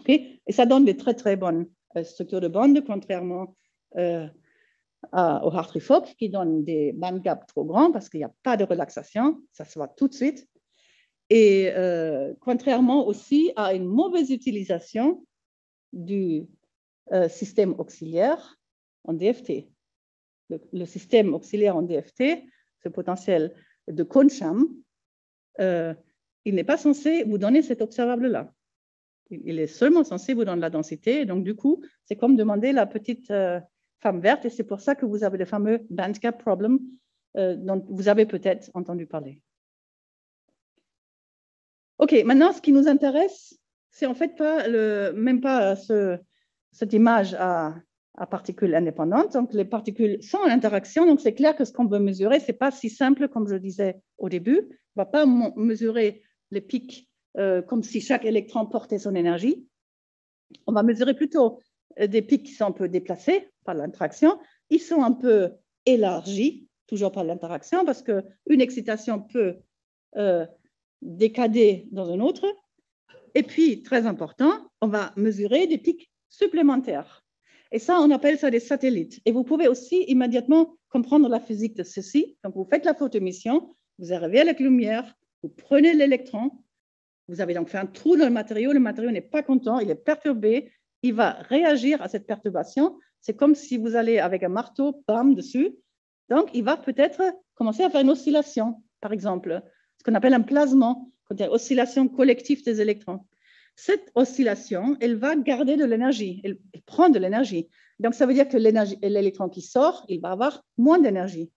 Et ça donne des très, très bonnes euh, structures de bande, contrairement euh, au Hartree-Fock, qui donne des band gaps trop grands parce qu'il n'y a pas de relaxation. Ça se voit tout de suite. Et euh, contrairement aussi à une mauvaise utilisation du système auxiliaire en DFT. Le, système auxiliaire en DFT, ce potentiel de Concham, il n'est pas censé vous donner cet observable-là. Il est seulement vous donner la densité. Donc, du coup, c'est comme demander la petite femme verte. Et c'est pour ça que vous avez le fameux bandgap problem dont vous avez peut-être entendu parler. OK, maintenant, ce qui nous intéresse, c'est en fait pas le, même pas cette image à, particules indépendantes. Donc, les particules sont en interaction. Donc, c'est clair que ce qu'on veut mesurer, ce n'est pas si simple comme je disais au début. On ne va pas mesurer les pics euh, comme si chaque électron portait son énergie. On va mesurer plutôt euh, des pics qui sont un peu déplacés par l'interaction. Ils sont un peu élargis, toujours par l'interaction, parce qu'une excitation peut euh, décader dans un autre. Et puis, très important, on va mesurer des pics supplémentaires. Et ça, on appelle ça des satellites. Et vous pouvez aussi immédiatement comprendre la physique de ceci. Donc, vous faites la photoémission, vous arrivez avec la lumière, vous prenez l'électron, vous avez donc fait un trou dans le matériau, le matériau n'est pas content, il est perturbé, il va réagir à cette perturbation. C'est comme si vous allez avec un marteau, bam, dessus. Donc, il va peut-être commencer à faire une oscillation, par exemple ce qu'on appelle un plasmon, quand il y a oscillation collective des électrons. Cette oscillation, elle va garder de l'énergie, elle, prend de l'énergie. Donc, ça veut dire que l'électron qui sort, il va avoir moins d'énergie.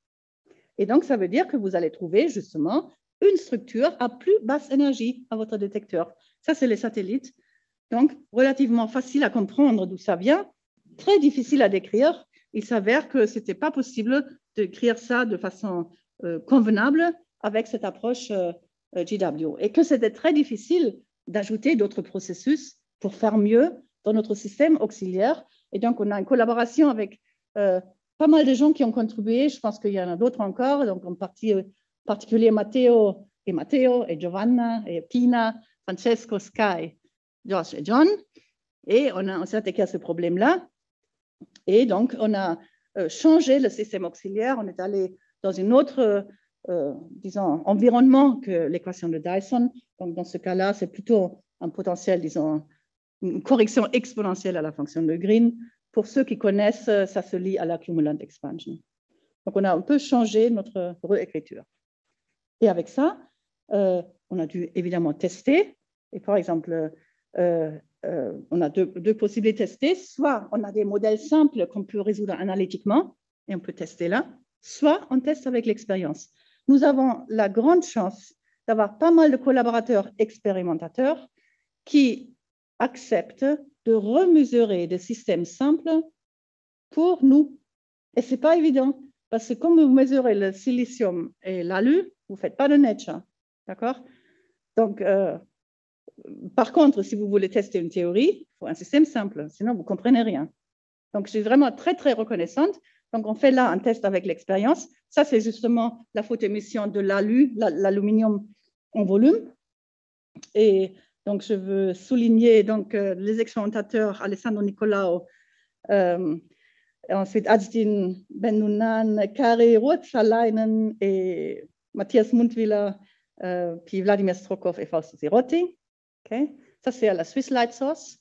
Et donc, ça veut dire que vous allez trouver justement une structure à plus basse énergie à votre détecteur. Ça, c'est les satellites. Donc, relativement facile à comprendre d'où ça vient, très difficile à décrire. Il s'avère que ce n'était pas possible d'écrire ça de façon euh, convenable avec cette approche euh, euh, GW et que c'était très difficile d'ajouter d'autres processus pour faire mieux dans notre système auxiliaire. Et donc, on a une collaboration avec euh, pas mal de gens qui ont contribué. Je pense qu'il y en a d'autres encore. Donc, en particulier Matteo et Matteo et Giovanna et Pina, Francesco, Sky, Josh et John. Et on, on s'est attaqué à ce problème-là. Et donc, on a changé le système auxiliaire. On est allé dans une autre euh, disons, environnement que l'équation de Dyson. Donc, dans ce cas-là, c'est plutôt un potentiel, disons, une correction exponentielle à la fonction de Green. Pour ceux qui connaissent, ça se lie à la cumulant expansion. Donc, on a un peu changé notre réécriture. Et avec ça, euh, on a dû évidemment tester. Et par exemple, euh, euh, on a deux, deux, possibilités de tester. Soit on a des modèles simples qu'on peut résoudre analytiquement et on peut tester là, soit on teste avec l'expérience. Nous avons la grande chance d'avoir pas mal de collaborateurs expérimentateurs qui acceptent de remesurer des systèmes simples pour nous. Et ce n'est pas évident, parce que comme vous mesurez le silicium et l'alu, vous ne faites pas de nature. Hein. D'accord? Donc, euh, par contre, si vous voulez tester une théorie, il faut un système simple, sinon vous ne comprenez rien. Donc, je suis vraiment très, très reconnaissante. Donc, on fait là un test avec l'expérience. Ça, c'est justement la photoémission de l'alu, l'aluminium en volume. Et donc, je veux souligner donc, euh, les expérimentateurs Alessandro Nicolao, euh, ensuite Ajdin Benounan, Kari Rotsalainen et Matthias Mundwiller, euh, puis Vladimir Strokov et Fausto Zirotti. Okay. Ça, c'est la Swiss Light Source.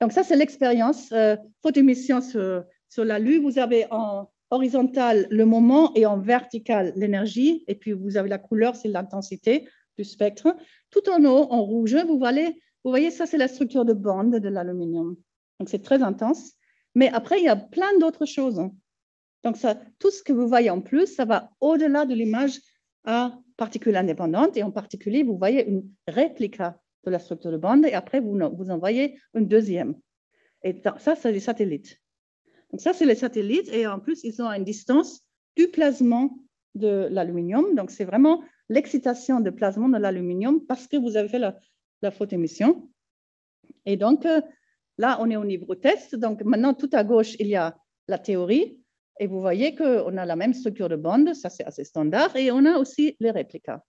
Donc, ça, c'est l'expérience. Euh, photoémission sur, sur la Lune, vous avez en horizontal le moment et en vertical l'énergie. Et puis, vous avez la couleur, c'est l'intensité du spectre. Tout en haut, en rouge, vous voyez, vous voyez ça, c'est la structure de bande de l'aluminium. Donc, c'est très intense. Mais après, il y a plein d'autres choses. Donc, ça, tout ce que vous voyez en plus, ça va au-delà de l'image à particules indépendantes. Et en particulier, vous voyez une réplica de la structure de bande. Et après, vous, vous en voyez une deuxième. Et ça, c'est les satellites. Donc, ça, c'est les satellites. Et en plus, ils ont une distance du plasmon de l'aluminium. Donc, c'est vraiment l'excitation de plasmon de l'aluminium parce que vous avez fait la, la émission. Et donc, euh, là, on est au niveau test. Donc, maintenant, tout à gauche, il y a la théorie. Et vous voyez qu'on a la même structure de bande, ça c'est assez standard, et on a aussi les réplicas.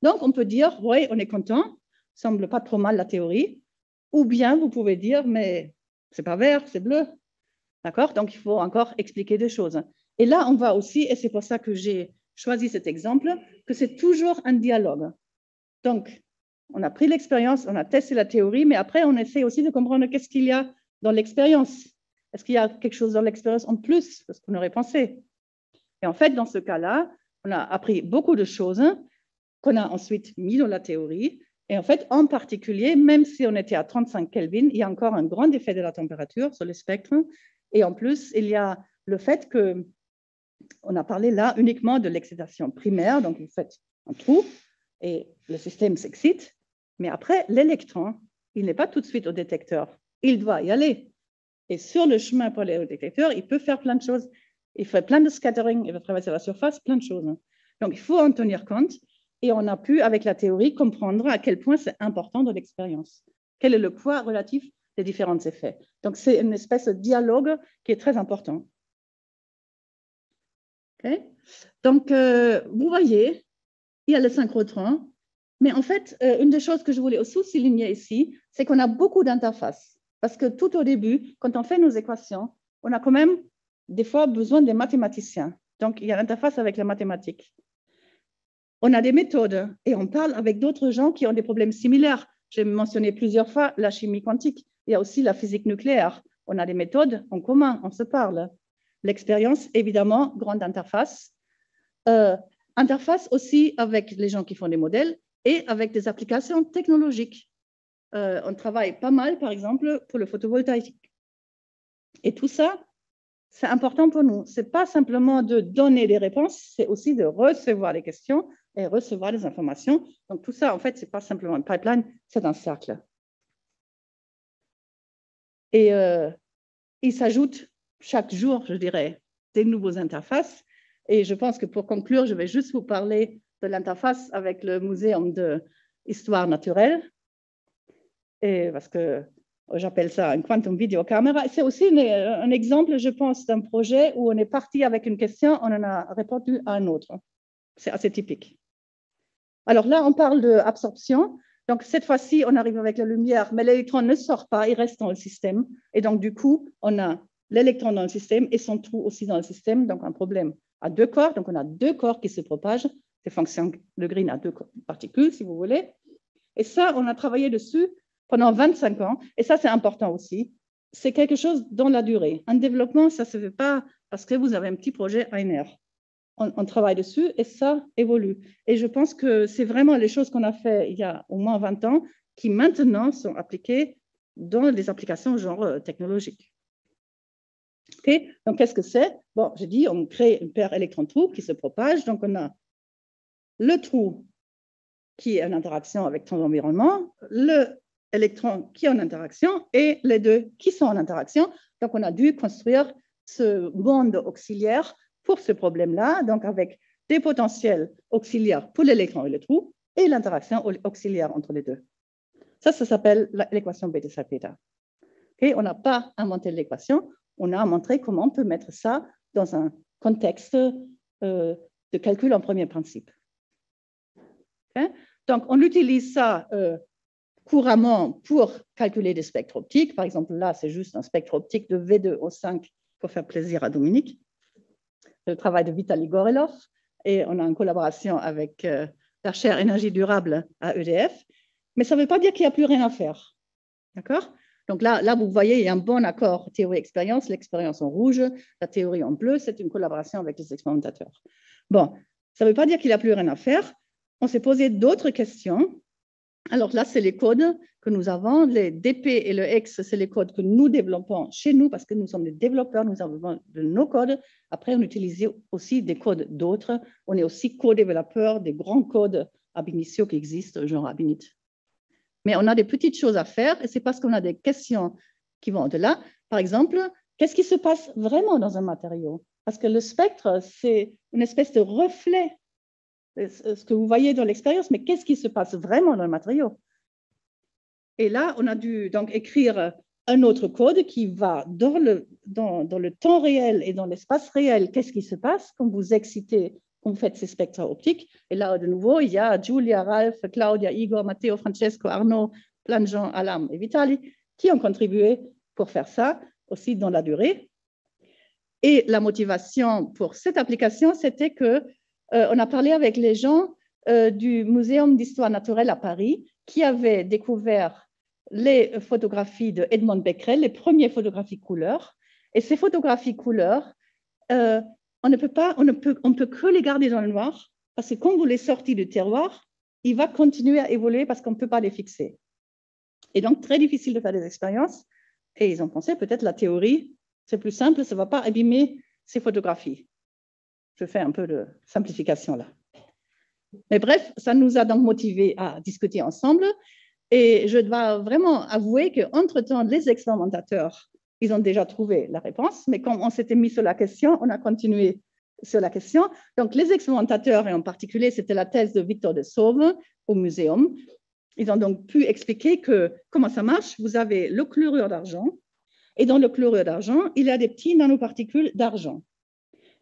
Donc, on peut dire, oui, on est content, semble pas trop mal la théorie, ou bien vous pouvez dire, mais c'est pas vert, c'est bleu. D'accord? Donc, il faut encore expliquer des choses. Et là, on va aussi, et c'est pour ça que j'ai choisi cet exemple, que c'est toujours un dialogue. Donc, on a pris l'expérience, on a testé la théorie, mais après, on essaie aussi de comprendre qu'est-ce qu'il y a dans l'expérience. Est-ce qu'il y a quelque chose dans l'expérience en plus de ce qu'on aurait pensé? Et en fait, dans ce cas-là, on a appris beaucoup de choses qu'on a ensuite mis dans la théorie. Et en fait, en particulier, même si on était à 35 Kelvin, il y a encore un grand effet de la température sur le spectre. Et en plus, il y a le fait que on a parlé là uniquement de l'excitation primaire, donc vous faites un trou et le système s'excite, mais après, l'électron, il n'est pas tout de suite au détecteur, il doit y aller. Et sur le chemin pour aller au détecteur, il peut faire plein de choses. Il fait plein de scattering, il va traverser la surface, plein de choses. Donc, il faut en tenir compte. Et on a pu, avec la théorie, comprendre à quel point c'est important de l'expérience. Quel est le poids relatif des différents effets. Donc, c'est une espèce de dialogue qui est très important. Donc, euh, vous voyez, il y a le synchrotron. Mais en fait, euh, une des choses que je voulais aussi souligner ici, c'est qu'on a beaucoup d'interfaces. Parce que tout au début, quand on fait nos équations, on a quand même des fois besoin des mathématiciens. Donc, il y a l'interface avec les mathématiques. On a des méthodes et on parle avec d'autres gens qui ont des problèmes similaires. J'ai mentionné plusieurs fois la chimie quantique. Il y a aussi la physique nucléaire. On a des méthodes en commun, on se parle. L'expérience, évidemment, grande interface. Euh, interface aussi avec les gens qui font des modèles et avec des applications technologiques. Euh, on travaille pas mal, par exemple, pour le photovoltaïque. Et tout ça, c'est important pour nous. Ce n'est pas simplement de donner des réponses, c'est aussi de recevoir les questions et recevoir les informations. Donc tout ça, en fait, ce n'est pas simplement un pipeline, c'est un cercle. Et euh, il s'ajoute chaque jour, je dirais, des nouveaux interfaces. Et je pense que pour conclure, je vais juste vous parler de l'interface avec le Muséum d'histoire naturelle et parce que j'appelle ça une quantum video camera. C'est aussi un exemple, je pense, d'un projet où on est parti avec une question, on en a répondu à un autre. C'est assez typique. Alors là, on parle d'absorption. Donc cette fois-ci, on arrive avec la lumière, mais l'électron ne sort pas, il reste dans le système. Et donc du coup, on a l'électron dans le système et son trou aussi dans le système, donc un problème à deux corps. Donc on a deux corps qui se propagent. C'est fonction de Green à deux particules, si vous voulez. Et ça, on a travaillé dessus pendant 25 ans. Et ça, c'est important aussi. C'est quelque chose dans la durée. Un développement, ça ne se fait pas parce que vous avez un petit projet ANR. On, on travaille dessus et ça évolue. Et je pense que c'est vraiment les choses qu'on a fait il y a au moins 20 ans qui maintenant sont appliquées dans des applications genre euh, technologiques. Donc, qu'est-ce que c'est? Bon, j'ai dit, on crée une paire électron-trou qui se propage. Donc, on a le trou qui est en interaction avec ton environnement, le électron qui est en interaction et les deux qui sont en interaction. Donc, on a dû construire ce monde auxiliaire pour ce problème-là, donc avec des potentiels auxiliaires pour l'électron et le trou et l'interaction auxiliaire entre les deux. Ça, ça s'appelle l'équation bêta-theta. on n'a pas inventé l'équation, on a montré comment on peut mettre ça dans un contexte euh, de calcul en premier principe. Donc, on utilise ça euh, couramment pour calculer des spectres optiques. Par exemple, là, c'est juste un spectre optique de V2O5 pour faire plaisir à Dominique. Le travail de Vitaly Gorelov. Et on a une collaboration avec euh, la chaire énergie durable à EDF. Mais ça ne veut pas dire qu'il n'y a plus rien à faire. D'accord? Donc là, là, vous voyez, il y a un bon accord théorie-expérience. L'expérience en rouge, la théorie en bleu, c'est une collaboration avec les expérimentateurs. Bon, ça ne veut pas dire qu'il n'y a plus rien à faire. On s'est posé d'autres questions alors là, c'est les codes que nous avons. Les DP et le X, c'est les codes que nous développons chez nous parce que nous sommes des développeurs, nous avons de nos codes. Après, on utilise aussi des codes d'autres. On est aussi co-développeurs des grands codes ab initio qui existent, genre ab Mais on a des petites choses à faire et c'est parce qu'on a des questions qui vont au-delà. Par exemple, qu'est-ce qui se passe vraiment dans un matériau? Parce que le spectre, c'est une espèce de reflet ce que vous voyez dans l'expérience, mais qu'est-ce qui se passe vraiment dans le matériau? Et là, on a dû donc écrire un autre code qui va dans le, temps réel et dans l'espace réel. Qu'est-ce qui se passe quand vous excitez, quand vous faites ces spectres optiques? Et là, de nouveau, il y a Julia, Ralph, Claudia, Igor, Matteo, Francesco, Arnaud, plein de Alam et Vitali, qui ont contribué pour faire ça aussi dans la durée. Et la motivation pour cette application, c'était que euh, on a parlé avec les gens euh, du Muséum d'histoire naturelle à Paris qui avaient découvert les photographies de Edmond Becquerel, les premières photographies couleurs. Et ces photographies couleurs, euh, on ne peut pas, on ne peut, on peut que les garder dans le noir parce que quand vous les sortez du terroir, il va continuer à évoluer parce qu'on ne peut pas les fixer. Et donc, très difficile de faire des expériences. Et ils ont pensé peut-être la théorie, c'est plus simple, ça ne va pas abîmer ces photographies. Je fais un peu de simplification là. Mais bref, ça nous a donc motivés à discuter ensemble. Et je dois vraiment avouer qu'entre-temps, les expérimentateurs, ils ont déjà trouvé la réponse. Mais quand on s'était mis sur la question, on a continué sur la question. Donc, les expérimentateurs, et en particulier, c'était la thèse de Victor de Sauve au muséum. Ils ont donc pu expliquer que comment ça marche? Vous avez le chlorure d'argent. Et dans le chlorure d'argent, il y a des petits nanoparticules d'argent.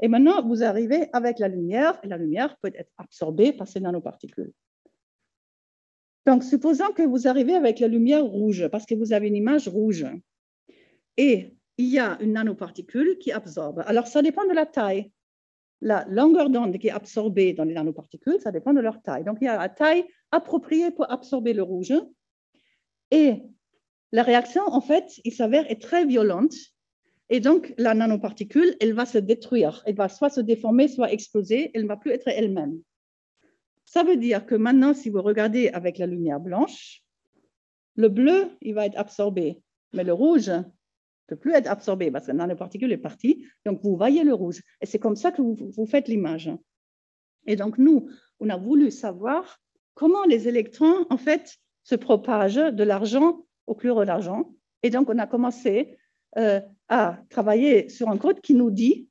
Et maintenant, vous arrivez avec la lumière, et la lumière peut être absorbée par ces nanoparticules. Donc, supposons que vous arrivez avec la lumière rouge, parce que vous avez une image rouge, et il y a une nanoparticule qui absorbe. Alors, ça dépend de la taille. La longueur d'onde qui est absorbée dans les nanoparticules, ça dépend de leur taille. Donc, il y a la taille appropriée pour absorber le rouge. Et la réaction, en fait, il s'avère, est très violente et donc, la nanoparticule, elle va se détruire. Elle va soit se déformer, soit exploser. Elle ne va plus être elle-même. Ça veut dire que maintenant, si vous regardez avec la lumière blanche, le bleu, il va être absorbé. Mais le rouge ne peut plus être absorbé parce que la nanoparticule est partie. Donc, vous voyez le rouge. Et c'est comme ça que vous, faites l'image. Et donc, nous, on a voulu savoir comment les électrons, en fait, se propagent de l'argent au chlore d'argent. Et donc, on a commencé euh, à travailler sur un code qui nous dit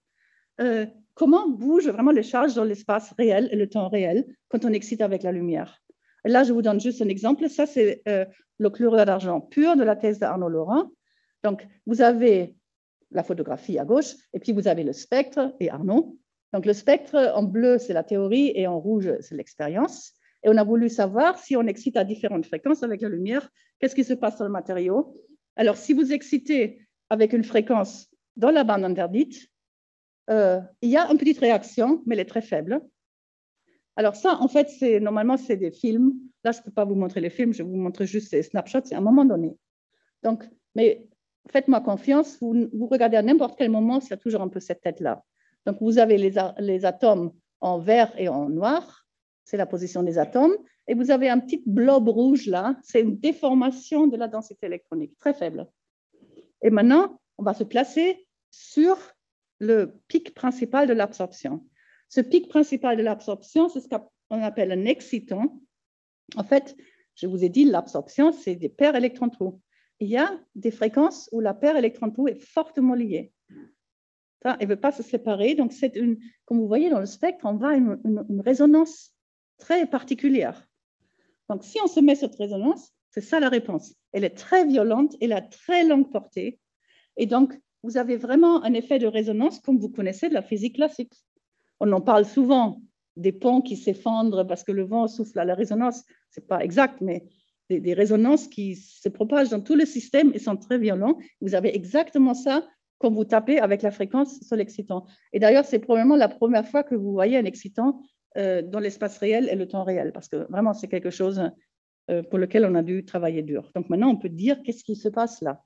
euh, comment bougent vraiment les charges dans l'espace réel et le temps réel quand on excite avec la lumière. Là, je vous donne juste un exemple. Ça, c'est euh, le chlorure d'argent pur de la thèse d'Arnaud Laurent. Donc, vous avez la photographie à gauche, et puis vous avez le spectre et Arnaud. Donc, le spectre en bleu, c'est la théorie, et en rouge, c'est l'expérience. Et on a voulu savoir si on excite à différentes fréquences avec la lumière, qu'est-ce qui se passe dans le matériau. Alors, si vous excitez avec une fréquence dans la bande interdite, euh, il y a une petite réaction, mais elle est très faible. Alors ça, en fait, c'est normalement, c'est des films. Là, je ne peux pas vous montrer les films, je vous montrer juste ces snapshots, c'est à un moment donné. Donc, mais faites-moi confiance, vous, regardez à n'importe quel moment, a toujours un peu cette tête-là. Donc, vous avez les, atomes en vert et en noir, c'est la position des atomes. Et vous avez un petit blob rouge là, c'est une déformation de la densité électronique, très faible. Et maintenant, on va se placer sur le pic principal de l'absorption. Ce pic principal de l'absorption, c'est ce qu'on appelle un exciton. En fait, je vous ai dit, l'absorption, c'est des paires électrons-trous. Il y a des fréquences où la paire électron-trou est fortement liée. elle ne veut pas se séparer. Donc, c'est une, comme vous voyez dans le spectre, on va à une, une, résonance très particulière. Donc, si on se met cette résonance, c'est ça la réponse. Elle est très violente, elle a très longue portée. Et donc, vous avez vraiment un effet de résonance comme vous connaissez de la physique classique. On en parle souvent des ponts qui s'effondrent parce que le vent souffle à la résonance. Ce n'est pas exact, mais des, résonances qui se propagent dans tout le système et sont très violents. Vous avez exactement ça quand vous tapez avec la fréquence sur l'excitant. Et d'ailleurs, c'est probablement la première fois que vous voyez un excitant euh, dans l'espace réel et le temps réel, parce que vraiment, c'est quelque chose pour lequel on a dû travailler dur. Donc maintenant, on peut dire qu'est-ce qui se passe là?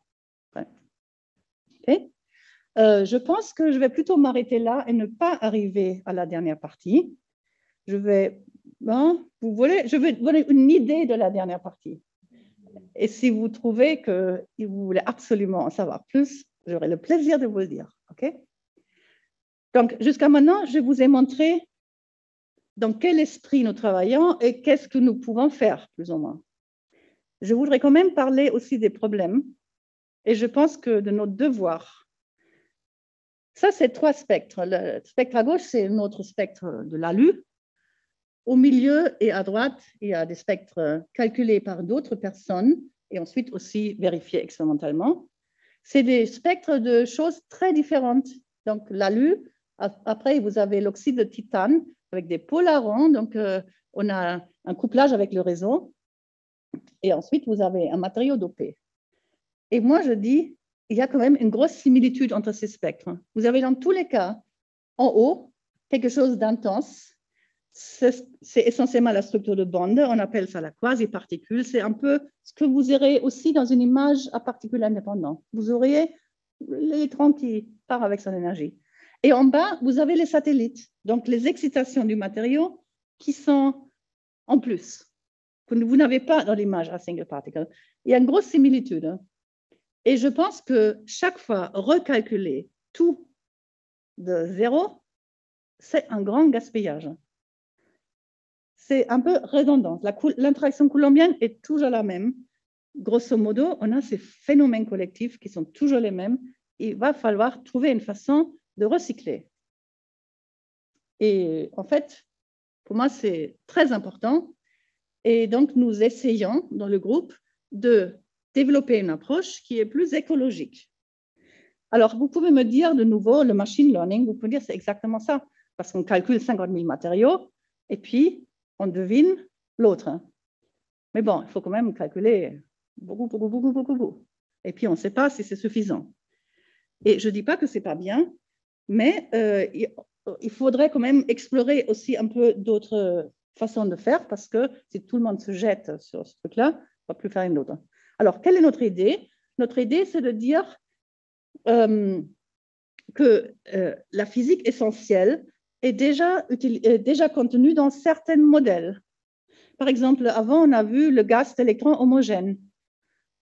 Euh, je pense que je vais plutôt m'arrêter là et ne pas arriver à la dernière partie. Je vais, vous voulez, je donner une idée de la dernière partie. Et si vous trouvez que vous voulez absolument en savoir plus, j'aurai le plaisir de vous le dire. OK? Donc, jusqu'à maintenant, je vous ai montré dans quel esprit nous travaillons et qu'est-ce que nous pouvons faire, plus ou moins. Je voudrais quand même parler aussi des problèmes et je pense que de notre devoir. Ça, c'est trois spectres. Le spectre à gauche, c'est notre spectre de l'ALU. Au milieu et à droite, il y a des spectres calculés par d'autres personnes et ensuite aussi vérifiés expérimentalement. C'est des spectres de choses très différentes. Donc, l'ALU, après, vous avez l'oxyde de titane avec des polarons. Donc, euh, on a un couplage avec le réseau. Et ensuite, vous avez un matériau dopé. Et moi, je dis, il y a quand même une grosse similitude entre ces spectres. Vous avez dans tous les cas, en haut, quelque chose d'intense. C'est essentiellement la structure de bande. On appelle ça la quasi-particule. C'est un peu ce que vous aurez aussi dans une image à particules indépendantes. Vous auriez l'électron qui part avec son énergie. Et en bas, vous avez les satellites, donc les excitations du matériau qui sont en plus. Vous n'avez pas dans l'image à single particle. Il y a une grosse similitude. Hein. Et je pense que chaque fois, recalculer tout de zéro, c'est un grand gaspillage. C'est un peu redondant. L'interaction coulombienne est toujours la même. Grosso modo, on a ces phénomènes collectifs qui sont toujours les mêmes. Il va falloir trouver une façon de recycler. Et en fait, pour moi, c'est très important. Et donc, nous essayons dans le groupe de développer une approche qui est plus écologique. Alors, vous pouvez me dire de nouveau, le machine learning, vous pouvez dire c'est exactement ça, parce qu'on calcule 50 000 matériaux et puis on devine l'autre. Mais bon, il faut quand même calculer beaucoup, beaucoup, beaucoup, beaucoup, beaucoup. Et puis on ne sait pas si c'est suffisant. Et je ne dis pas que ce n'est pas bien, mais euh, il faudrait quand même explorer aussi un peu d'autres façons de faire, parce que si tout le monde se jette sur ce truc-là, on ne va plus faire une autre. Alors, quelle est notre idée? Notre idée, c'est de dire euh, que euh, la physique essentielle est déjà, contenue dans certains modèles. Par exemple, avant, on a vu le gaz d'électrons homogène.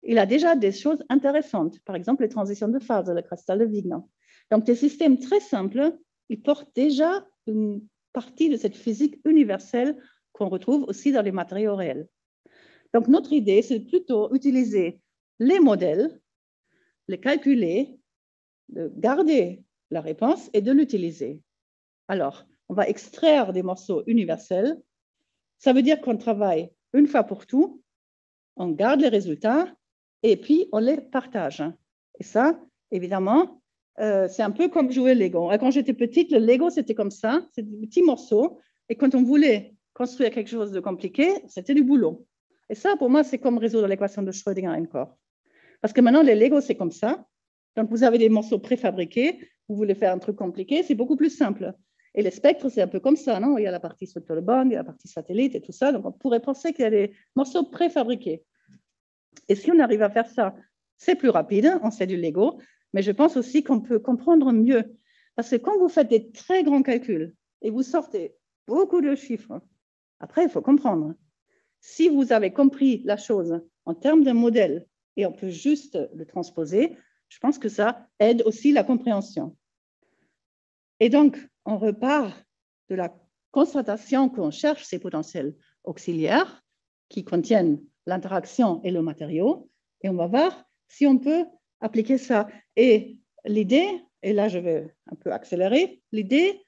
Il a déjà des choses intéressantes, par exemple les transitions de phase, le cristal de Wigner. Donc, des systèmes très simples, ils portent déjà une partie de cette physique universelle qu'on retrouve aussi dans les matériaux réels. Donc, notre idée, c'est plutôt utiliser les modèles, les calculer, de garder la réponse et de l'utiliser. Alors, on va extraire des morceaux universels. Ça veut dire qu'on travaille une fois pour tout, on garde les résultats et puis on les partage. Et ça, évidemment, euh, c'est un peu comme jouer Lego. Quand j'étais petite, le Lego, c'était comme ça, c'est des petits morceaux. Et quand on voulait construire quelque chose de compliqué, c'était du boulot. Et ça, pour moi, c'est comme résoudre l'équation de Schrödinger encore. Parce que maintenant, les Lego, c'est comme ça. Donc, vous avez des morceaux préfabriqués, vous voulez faire un truc compliqué, c'est beaucoup plus simple. Et les spectres, c'est un peu comme ça, non? Il y a la partie bande, il y a la partie satellite et tout ça. Donc, on pourrait penser qu'il y a des morceaux préfabriqués. Et si on arrive à faire ça, c'est plus rapide, on sait du Lego, mais je pense aussi qu'on peut comprendre mieux. Parce que quand vous faites des très grands calculs et vous sortez beaucoup de chiffres, Après, il faut comprendre. Si vous avez compris la chose en termes d'un modèle et on peut juste le transposer, je pense que ça aide aussi la compréhension. Et donc, on repart de la constatation qu'on cherche ces potentiels auxiliaires qui contiennent l'interaction et le matériau, et on va voir si on peut appliquer ça. Et l'idée, et là je vais un peu accélérer, l'idée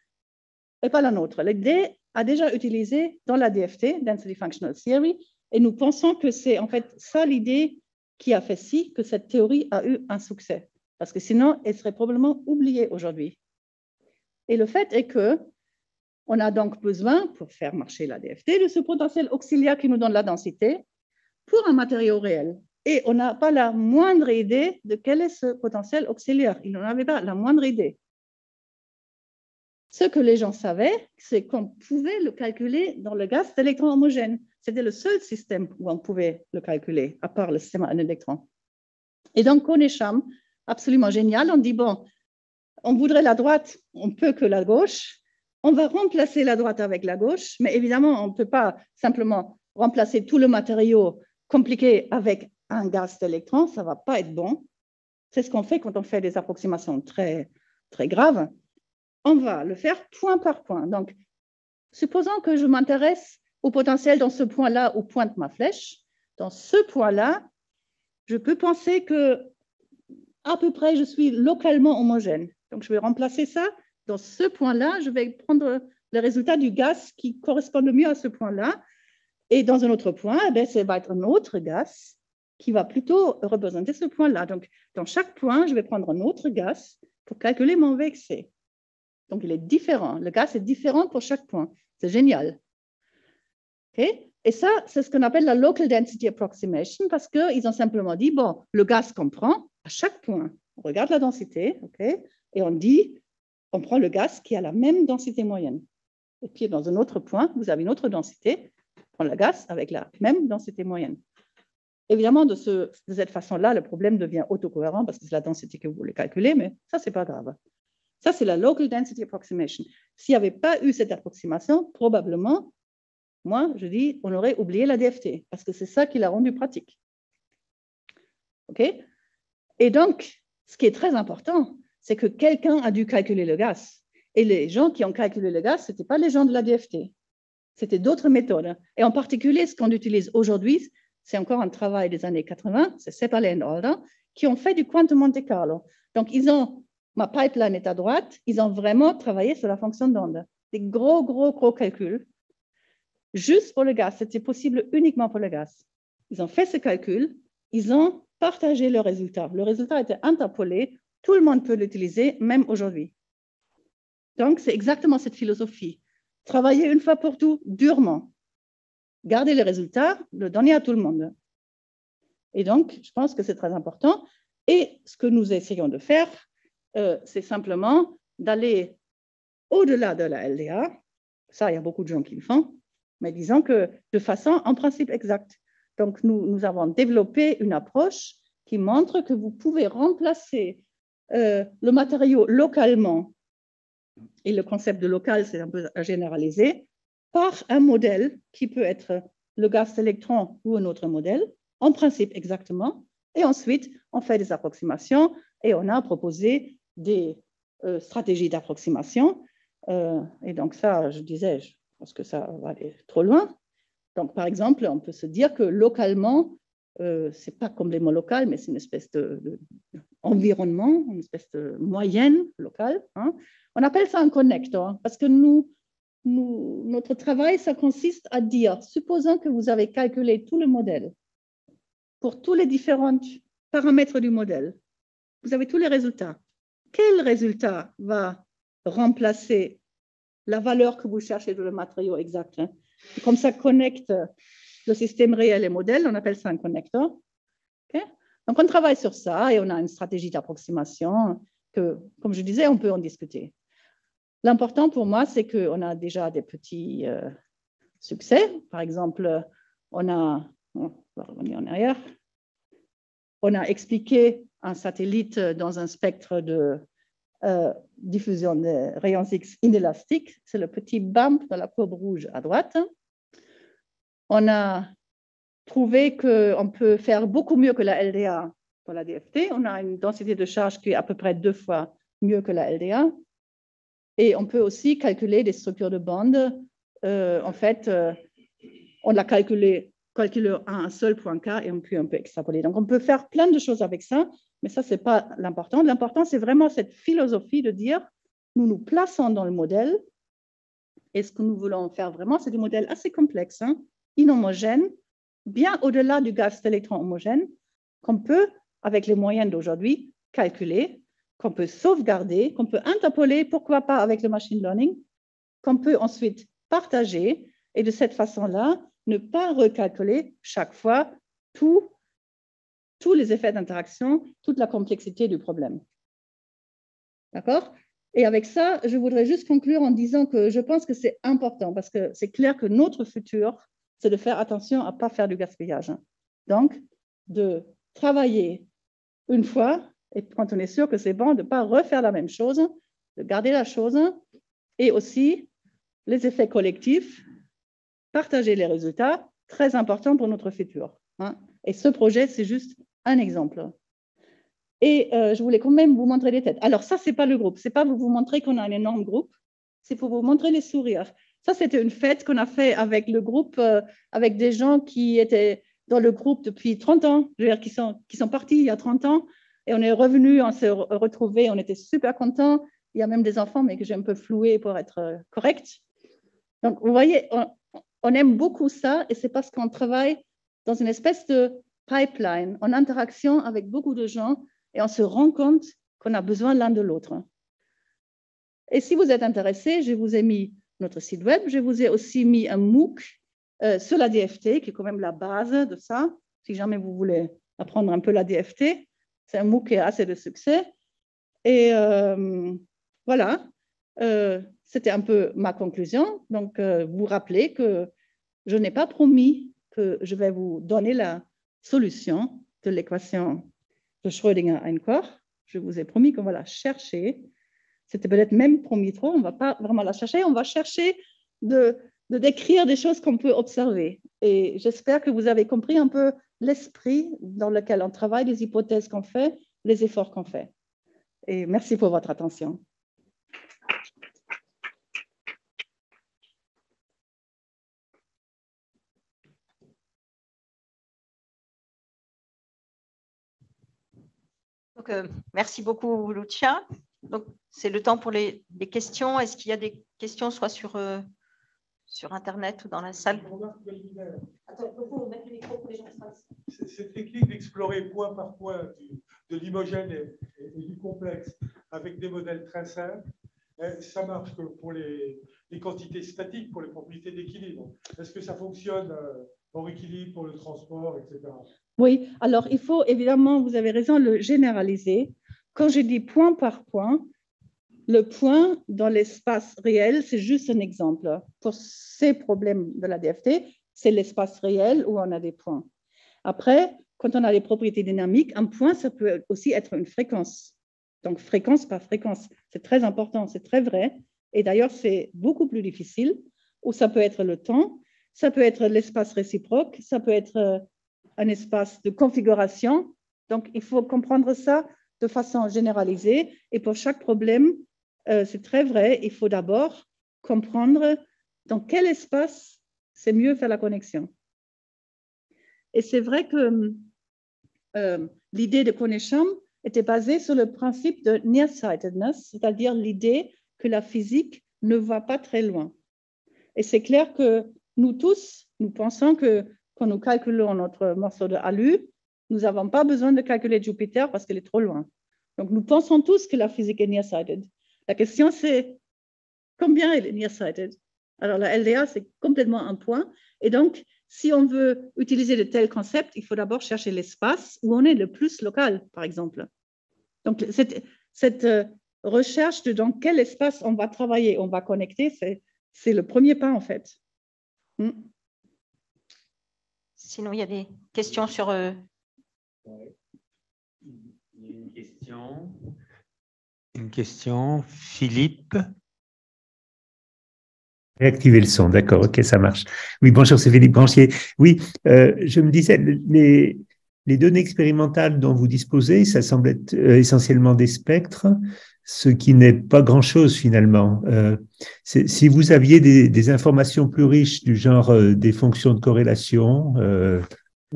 n'est pas la nôtre. L'idée a déjà utilisé dans la DFT, Density Functional Theory, et nous pensons que c'est en fait ça l'idée qui a fait si que cette théorie a eu un succès, parce que sinon, elle serait probablement oubliée aujourd'hui. Et le fait est que on a donc besoin, pour faire marcher la DFT, de ce potentiel auxiliaire qui nous donne la densité pour un matériau réel. Et on n'a pas la moindre idée de quel est ce potentiel auxiliaire. Il n'en avait pas la moindre idée. Ce que les gens savaient, c'est qu'on pouvait le calculer dans le gaz d'électrons homogènes. C'était le seul système où on pouvait le calculer, à part le système à un électron. Et donc, Konecham, absolument génial, on dit, bon, on voudrait la droite, on peut que la gauche. On va remplacer la droite avec la gauche, mais évidemment, on ne peut pas simplement remplacer tout le matériau compliqué avec un gaz d'électrons, ça ne va pas être bon. C'est ce qu'on fait quand on fait des approximations très, très graves. On va le faire point par point. Donc, supposons que je m'intéresse au potentiel dans ce point-là où pointe ma flèche. Dans ce point-là, je peux penser que à peu près je suis localement homogène. Donc, je vais remplacer ça. Dans ce point-là, je vais prendre le résultat du gaz qui correspond le mieux à ce point-là. Et dans un autre point, eh ça va être un autre gaz qui va plutôt représenter ce point-là. Donc, dans chaque point, je vais prendre un autre gaz pour calculer mon VXC. Donc, il est différent. Le gaz est différent pour chaque point. C'est génial. Et ça, c'est ce qu'on appelle la local density approximation parce qu'ils ont simplement dit, bon, le gaz qu'on prend à chaque point, on regarde la densité, et on dit, on prend le gaz qui a la même densité moyenne. Et puis, dans un autre point, vous avez une autre densité, on le gaz avec la même densité moyenne. Évidemment, de, cette façon-là, le problème devient autocohérent parce que c'est la densité que vous voulez calculer, mais ça, ce n'est pas grave. Ça, c'est la local density approximation. S'il n'y avait pas eu cette approximation, probablement, moi, je dis, on aurait oublié la DFT parce que c'est ça qui l'a rendu pratique. OK? Et donc, ce qui est très important, c'est que quelqu'un a dû calculer le gaz. Et les gens qui ont calculé le gaz, ce n'étaient pas les gens de la DFT. C'était d'autres méthodes. Et en particulier, ce qu'on utilise aujourd'hui, c'est encore un travail des années 80, c'est Sepale et Alder, qui ont fait du quantum Monte Carlo. Donc, ils ont, ma pipeline est à droite, ils ont vraiment travaillé sur la fonction d'onde. Des gros, gros, gros calculs. Juste pour le gaz, c'était possible uniquement pour le gaz. Ils ont fait ce calcul, ils ont partagé le résultat. Le résultat était interpolé, tout le monde peut l'utiliser, même aujourd'hui. Donc, c'est exactement cette philosophie. Travailler une fois pour tout, durement garder les résultats, le donner à tout le monde. Et donc, je pense que c'est très important. Et ce que nous essayons de faire, euh, c'est simplement d'aller au-delà de la LDA. Ça, il y a beaucoup de gens qui le font, mais disons que de façon en principe exacte. Donc, nous, nous avons développé une approche qui montre que vous pouvez remplacer euh, le matériau localement, et le concept de local, c'est un peu généralisé, par un modèle qui peut être le gaz électron ou un autre modèle, en principe exactement. Et ensuite, on fait des approximations et on a proposé des euh, stratégies d'approximation. Euh, et donc ça, je disais, je pense que ça va aller trop loin. Donc, par exemple, on peut se dire que localement, euh, ce n'est pas complètement local, mais c'est une espèce d'environnement, de, une espèce de moyenne locale. Hein. On appelle ça un connecteur parce que nous, notre travail, ça consiste à dire, supposons que vous avez calculé tout le modèle pour tous les différents paramètres du modèle, vous avez tous les résultats. Quel résultat va remplacer la valeur que vous cherchez dans le matériau exact hein? Comme ça connecte le système réel et modèle, on appelle ça un connecteur. Donc on travaille sur ça et on a une stratégie d'approximation que, comme je disais, on peut en discuter. L'important pour moi, c'est qu'on a déjà des petits euh, succès. Par exemple, on a, on va revenir en arrière, on a expliqué un satellite dans un spectre de euh, diffusion de rayons X inélastique. C'est le petit bump dans la courbe rouge à droite. On a trouvé qu'on peut faire beaucoup mieux que la LDA pour la DFT. On a une densité de charge qui est à peu près deux fois mieux que la LDA. Et on peut aussi calculer des structures de bande. Euh, en fait, euh, on l'a calculé, à un seul point K et on peut, on peut extrapoler. Donc, on peut faire plein de choses avec ça, mais ça, ce n'est pas l'important. L'important, c'est vraiment cette philosophie de dire, nous nous plaçons dans le modèle. Et ce que nous voulons faire vraiment, c'est des modèles assez complexes, hein, inhomogènes, bien au-delà du gaz d'électrons homogène, qu'on peut, avec les moyens d'aujourd'hui, calculer qu'on peut sauvegarder, qu'on peut interpoler, pourquoi pas avec le machine learning, qu'on peut ensuite partager et de cette façon-là, ne pas recalculer chaque fois tous les effets d'interaction, toute la complexité du problème. D'accord? Et avec ça, je voudrais juste conclure en disant que je pense que c'est important parce que c'est clair que notre futur, c'est de faire attention à ne pas faire du gaspillage. Donc, de travailler une fois et quand on est sûr que c'est bon, de ne pas refaire la même chose, de garder la chose, et aussi les effets collectifs, partager les résultats, très important pour notre futur. Hein. Et ce projet, c'est juste un exemple. Et euh, je voulais quand même vous montrer les têtes. Alors ça, ce n'est pas le groupe. Ce n'est pas pour vous montrer qu'on a un énorme groupe. C'est pour vous montrer les sourires. Ça, c'était une fête qu'on a fait avec le groupe, euh, avec des gens qui étaient dans le groupe depuis 30 ans, je veux dire, qui sont, qui sont partis il y a 30 ans et on est revenu, on s'est retrouvé, on était super contents. Il y a même des enfants, mais que j'ai un peu floué pour être euh, correct. Donc, vous voyez, on, aime beaucoup ça et c'est parce qu'on travaille dans une espèce de pipeline, en interaction avec beaucoup de gens et on se rend compte qu'on a besoin l'un de l'autre. Et si vous êtes intéressé, je vous ai mis notre site web, je vous ai aussi mis un MOOC euh, sur la DFT, qui est quand même la base de ça, si jamais vous voulez apprendre un peu la DFT. C'est un MOOC qui a assez de succès. Et euh, voilà, euh, c'était un peu ma conclusion. Donc, euh, vous rappelez que je n'ai pas promis que je vais vous donner la solution de l'équation de Schrödinger-Einkorn. Je vous ai promis qu'on va la chercher. C'était peut-être même promis trop, on ne va pas vraiment la chercher, on va chercher de décrire des choses qu'on peut observer. Et j'espère que vous avez compris un peu l'esprit dans lequel on travaille, les hypothèses qu'on fait, les efforts qu'on fait. Et merci pour votre attention. Donc, euh, merci beaucoup, Lucia. Donc, c'est le temps pour les, questions. Est-ce qu'il y a des questions, soit sur euh, sur Internet ou dans la salle. Cette technique d'explorer point par point de l'homogène et, du complexe avec des modèles très simples, eh, ça marche que pour les, quantités statiques, pour les propriétés d'équilibre. Est-ce que ça fonctionne euh, pour équilibre, pour le transport, etc. Oui, alors il faut évidemment, vous avez raison, le généraliser. Quand je dis point par point, le point dans l'espace réel, c'est juste un exemple. Pour ces problèmes de la DFT, c'est l'espace réel où on a des points. Après, quand on a des propriétés dynamiques, un point, ça peut aussi être une fréquence. Donc, fréquence par fréquence, c'est très important, c'est très vrai. Et d'ailleurs, c'est beaucoup plus difficile, ou ça peut être le temps, ça peut être l'espace réciproque, ça peut être euh, un espace de configuration. Donc, il faut comprendre ça de façon généralisée. Et pour chaque problème, euh, c'est très vrai, il faut d'abord comprendre dans quel espace c'est mieux faire la connexion. Et c'est vrai que euh, l'idée de connexion était basée sur le principe de nearsightedness, c'est-à-dire l'idée que la physique ne va pas très loin. Et c'est clair que nous tous, nous pensons que quand nous calculons notre morceau de alu, nous n'avons pas besoin de calculer Jupiter parce qu'elle est trop loin. Donc nous pensons tous que la physique est nearsighted. La question, c'est combien elle est nearsighted Alors, la LDA, c'est complètement un point. Et donc, si on veut utiliser de tels concepts, il faut d'abord chercher l'espace où on est le plus local, par exemple. Donc, cette, euh, recherche de dans quel espace on va travailler, on va connecter, c'est le premier pas, en fait. Hmm. Sinon, il y a des questions sur... Euh, il y a une question. Une question, Philippe. Réactiver le son, d'accord, ok, ça marche. Oui, bonjour, c'est Philippe Branchier. Oui, euh, je me disais, les, les données expérimentales dont vous disposez, ça semble être euh, essentiellement des spectres, ce qui n'est pas grand-chose finalement. Euh, si vous aviez des, informations plus riches du genre euh, des fonctions de corrélation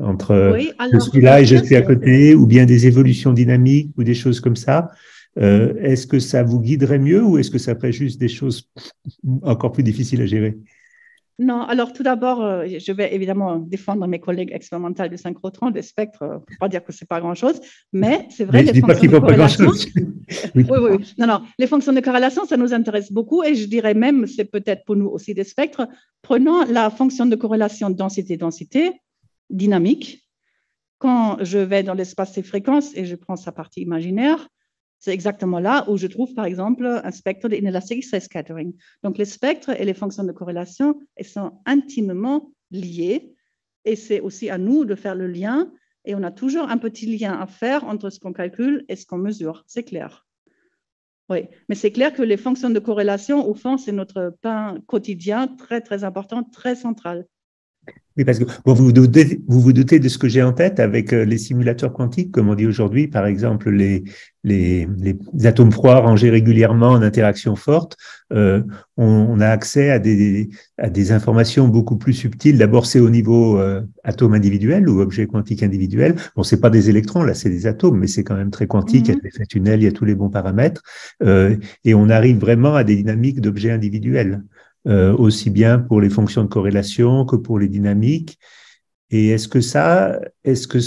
entre je suis là et je suis à côté, ou bien des évolutions dynamiques ou des choses comme ça, est-ce que ça vous guiderait mieux ou est-ce que ça ferait juste des choses encore plus difficiles à gérer? Non, alors tout d'abord, euh, je vais évidemment défendre mes collègues expérimentaux du synchrotron, des spectres, euh, pour pas dire que c'est pas grand-chose, mais c'est vrai. Mais je dis pas qu'il faut pas grand-chose. oui. oui, oui, Non, non, les fonctions de corrélation, ça nous intéresse beaucoup et je dirais même, c'est peut-être pour nous aussi des spectres. Prenons la fonction de corrélation densité-densité dynamique. Quand je vais dans l'espace des fréquences et je prends sa partie imaginaire, c'est exactement là où je trouve, par exemple, un spectre d'inelastic scattering. Donc, les spectres et les fonctions de corrélation sont intimement liés. Et c'est aussi à nous de faire le lien. Et on a toujours un petit lien à faire entre ce qu'on calcule et ce qu'on mesure. C'est clair. Oui, mais c'est clair que les fonctions de corrélation, au fond, c'est notre pain quotidien très, très important, très central. Oui, parce que vous, vous, doutez, vous vous doutez de ce que j'ai en tête avec euh, les simulateurs quantiques, comme on dit aujourd'hui, par exemple, les, les, les, atomes froids rangés régulièrement en interaction forte, euh, on, a accès à des, à des informations beaucoup plus subtiles. D'abord, c'est au niveau euh, atome individuel ou objet quantique individuel. Bon, c'est pas des électrons, là, c'est des atomes, mais c'est quand même très quantique. Il y a mhm. l'effet tunnel, il y a tous les bons paramètres, euh, et on arrive vraiment à des dynamiques d'objets individuels. Euh, aussi bien pour les fonctions de corrélation que pour les dynamiques. Et est-ce que ça, est-ce que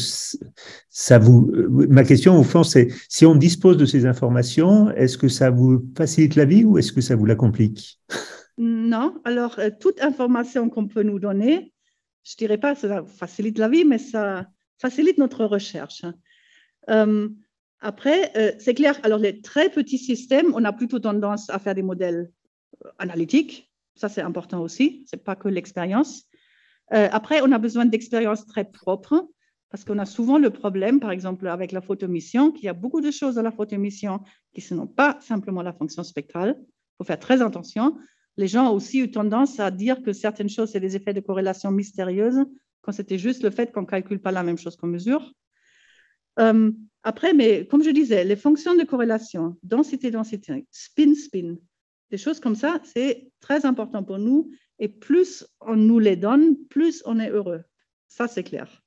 ça vous, ma question au fond, c'est si on dispose de ces informations, est-ce que ça vous facilite la vie ou est-ce que ça vous la complique Non. Alors, euh, toute information qu'on peut nous donner, je dirais pas que ça facilite la vie, mais ça facilite notre recherche. Euh, après, c'est clair, alors les très petits systèmes, on a plutôt tendance à faire des modèles analytiques, ça, c'est important aussi. Ce n'est pas que l'expérience. Euh, après, on a besoin d'expériences très propres parce qu'on a souvent le problème, par exemple, avec la photomission, qu'il y a beaucoup de choses dans la photomission qui ne sont pas simplement la fonction spectrale. Il faut faire très attention. Les gens ont aussi eu tendance à dire que certaines choses, c'est des effets de corrélation mystérieuses, quand c'était juste le fait qu'on ne calcule pas la même chose qu'on mesure. Euh, après, mais comme je disais, les fonctions de corrélation, densité, densité, spin, spin, des choses comme ça, c'est très important pour nous. Et plus on nous les donne, plus on est heureux. Ça, c'est clair.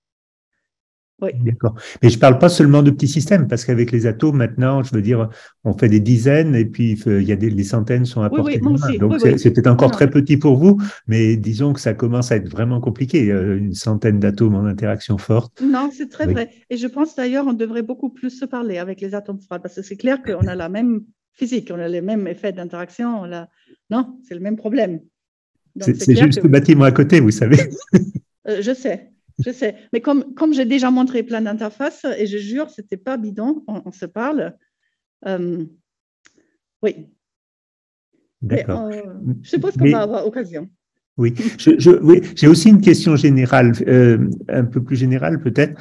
Oui. D'accord. Mais je ne parle pas seulement de petits systèmes, parce qu'avec les atomes, maintenant, je veux dire, on fait des dizaines et puis il y a des, les centaines sont apportées. Oui, oui, Donc c'est peut-être encore très petit pour vous, mais disons que ça commence à être vraiment compliqué, euh, une centaine d'atomes en interaction forte. Non, c'est très vrai. Et je pense d'ailleurs, on devrait beaucoup plus se parler avec les atomes froids, parce que c'est clair qu'on a la même physique, on a les mêmes effets d'interaction. Non, c'est le même problème. C'est juste le bâtiment à côté, vous savez. Euh, je sais, je sais. Mais comme, comme j'ai déjà montré plein d'interfaces, et je jure, ce n'était pas bidon, on, se parle. Euh, oui. D'accord. Euh, je suppose qu'on va avoir occasion. Oui, j'ai oui, aussi une question générale, un peu plus générale peut-être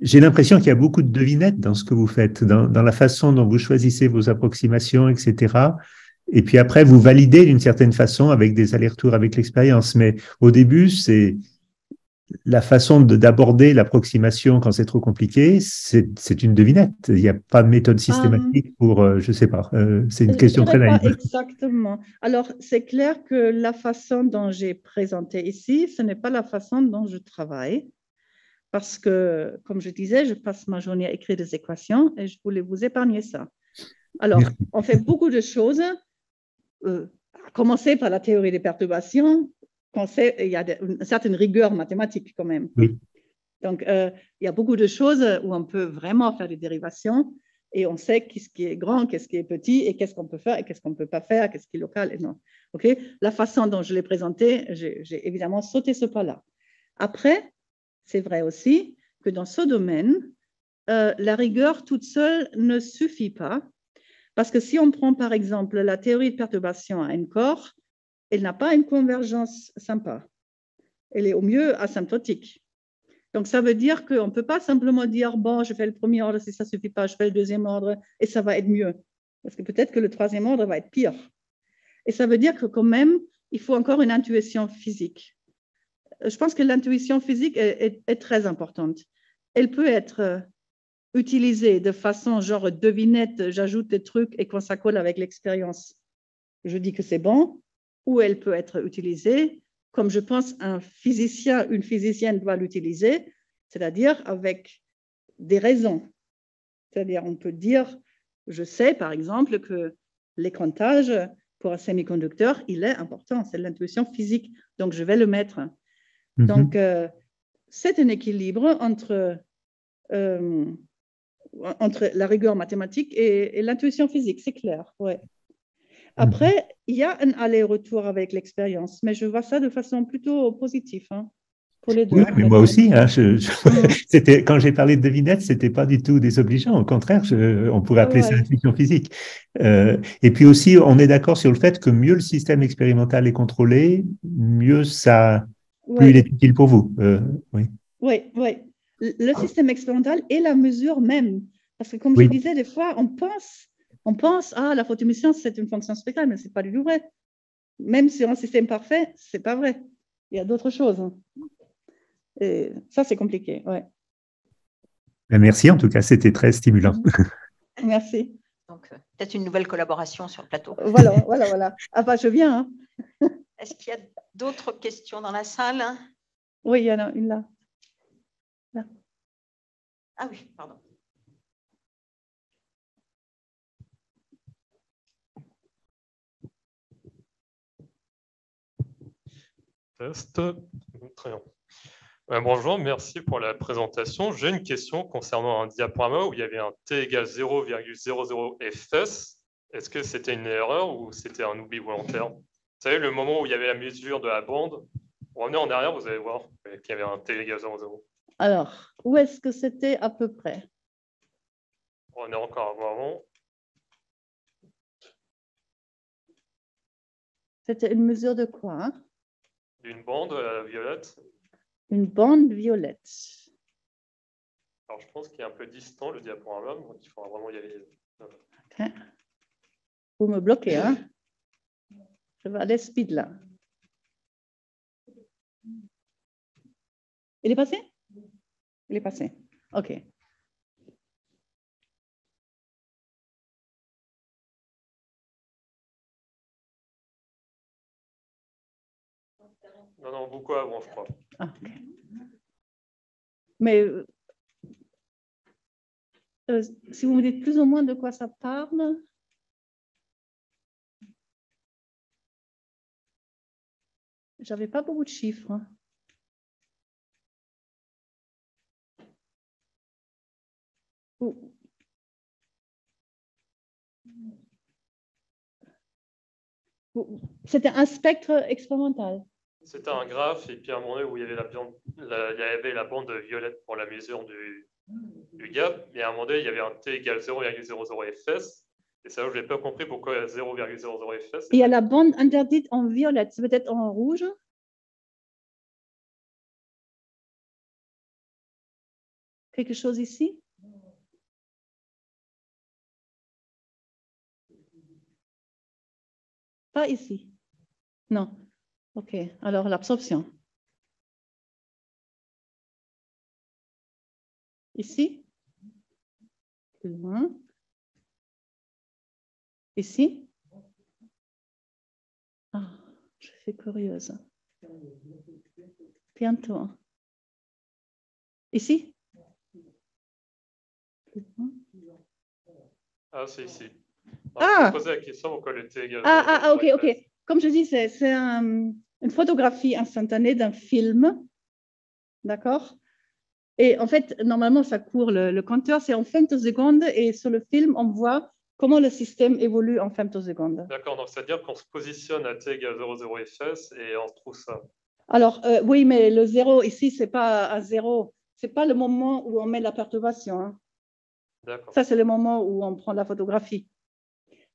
j'ai l'impression qu'il y a beaucoup de devinettes dans ce que vous faites, dans, dans, la façon dont vous choisissez vos approximations, etc. Et puis après, vous validez d'une certaine façon avec des allers-retours avec l'expérience. Mais au début, c'est la façon d'aborder l'approximation quand c'est trop compliqué, c'est une devinette. Il n'y a pas de méthode systématique pour, euh, je ne sais pas. Euh, c'est une question très naïve. Exactement. Alors, c'est clair que la façon dont j'ai présenté ici, ce n'est pas la façon dont je travaille parce que, comme je disais, je passe ma journée à écrire des équations et je voulais vous épargner ça. Alors, on fait beaucoup de choses, euh, à commencer par la théorie des perturbations, qu'on sait, il y a une certaine rigueur mathématique quand même. Donc, euh, il y a beaucoup de choses où on peut vraiment faire des dérivations et on sait qu'est-ce qui est grand, qu'est-ce qui est petit et qu'est-ce qu'on peut faire et qu'est-ce qu'on ne peut pas faire, qu'est-ce qui est local et non. Ok? La façon dont je l'ai présenté, j'ai évidemment sauté ce pas-là. Après, c'est vrai aussi que dans ce domaine, euh, la rigueur toute seule ne suffit pas, parce que si on prend par exemple la théorie de perturbation à un corps, elle n'a pas une convergence sympa. Elle est au mieux asymptotique. Donc, ça veut dire qu'on ne peut pas simplement dire, bon, je fais le premier ordre, si ça ne suffit pas, je fais le deuxième ordre et ça va être mieux. Parce que peut-être que le troisième ordre va être pire. Et ça veut dire que quand même, il faut encore une intuition physique. Je pense que l'intuition physique est, très importante. Elle peut être utilisée de façon genre devinette, j'ajoute des trucs et quand ça colle avec l'expérience, je dis que c'est bon, ou elle peut être utilisée comme je pense un physicien, une physicienne doit l'utiliser, c'est-à-dire avec des raisons. C'est-à-dire, on peut dire, je sais par exemple que l'écrantage pour un semi-conducteur, il est important, c'est l'intuition physique, donc je vais le mettre. Mhm. Donc, euh, c'est un équilibre entre, euh, entre la rigueur mathématique et, l'intuition physique, c'est clair. Ouais. Après, il y a un aller-retour avec l'expérience, mais je vois ça de façon plutôt positive. Hein, pour les deux. Oui, mais moi aussi. Hein, c'était, quand j'ai parlé de devinette, ce n'était pas du tout désobligeant. Au contraire, on pourrait appeler ça intuition physique. Euh, et puis aussi, on est d'accord sur le fait que mieux le système expérimental est contrôlé, mieux ça, plus il est utile pour vous. Euh, oui. oui, oui. Le système expérimental et la mesure même. Parce que comme je disais, des fois, on pense on pense, ah, la photoémission, c'est une fonction spectrale, mais ce n'est pas du tout vrai. Même sur un système parfait, ce n'est pas vrai. Il y a d'autres choses. Et ça, c'est compliqué. Ouais. Ben, merci, en tout cas, c'était très stimulant. Merci. Donc, euh, peut-être une nouvelle collaboration sur le plateau. Voilà, voilà, voilà. Ah, bah, je viens. Hein. Est-ce qu'il y a d'autres questions dans la salle? Oui, il y en a une là. là. Ah oui, pardon. Très bien. Euh, bonjour, merci pour la présentation. J'ai une question concernant un diaporama où il y avait un t égale 0,00 fs. Est-ce que c'était une erreur ou c'était un oubli volontaire? Savez, le moment où il y avait la mesure de la bande, on est en arrière, vous allez voir qu'il y avait un t égale 0,0. Alors, où est-ce que c'était à peu près? On est encore avant. C'était une mesure de quoi hein? Une bande euh, violette. Une bande violette. Alors, je pense qu'il est un peu distant le diaporama, donc il faudra vraiment y aller. Ok. Vous me bloquez, hein? Là. Il est passé? Il est passé. OK. Non, non, beaucoup avant, je crois. Ah, Mais euh, si vous me dites plus ou moins de quoi ça parle. J'avais pas beaucoup de chiffres. Hein. C'était un spectre expérimental. C'était un graphe, et puis à un moment donné où il y avait la, bande, violette pour la mesure du, du gap, et à un moment donné, il y avait un t égale 0,00 fs. Et ça, je n'ai pas compris pourquoi 0,00 fs. Il y a la bande interdite en violette, c'est peut-être en rouge Quelque chose ici? Pas ici. Non. OK, alors l'absorption. Ici? Plus loin. Ici. Ah, je suis curieuse. Bientôt. Ici. Ah, c'est ici. ah, ah, ah, ok, ok. Comme je dis, c'est un, une photographie instantanée d'un film. D'accord? Et en fait, normalement, ça court le, compteur, c'est en femtosecondes, et sur le film, on voit comment le système évolue en femtosecondes. D'accord, donc c'est-à-dire qu'on se positionne à t égale 0,0 fs et on trouve ça. Alors, euh, oui, mais le zéro ici, ce n'est pas à zéro. Ce n'est pas le moment où on met la perturbation. Hein. D'accord. Ça, c'est le moment où on prend la photographie.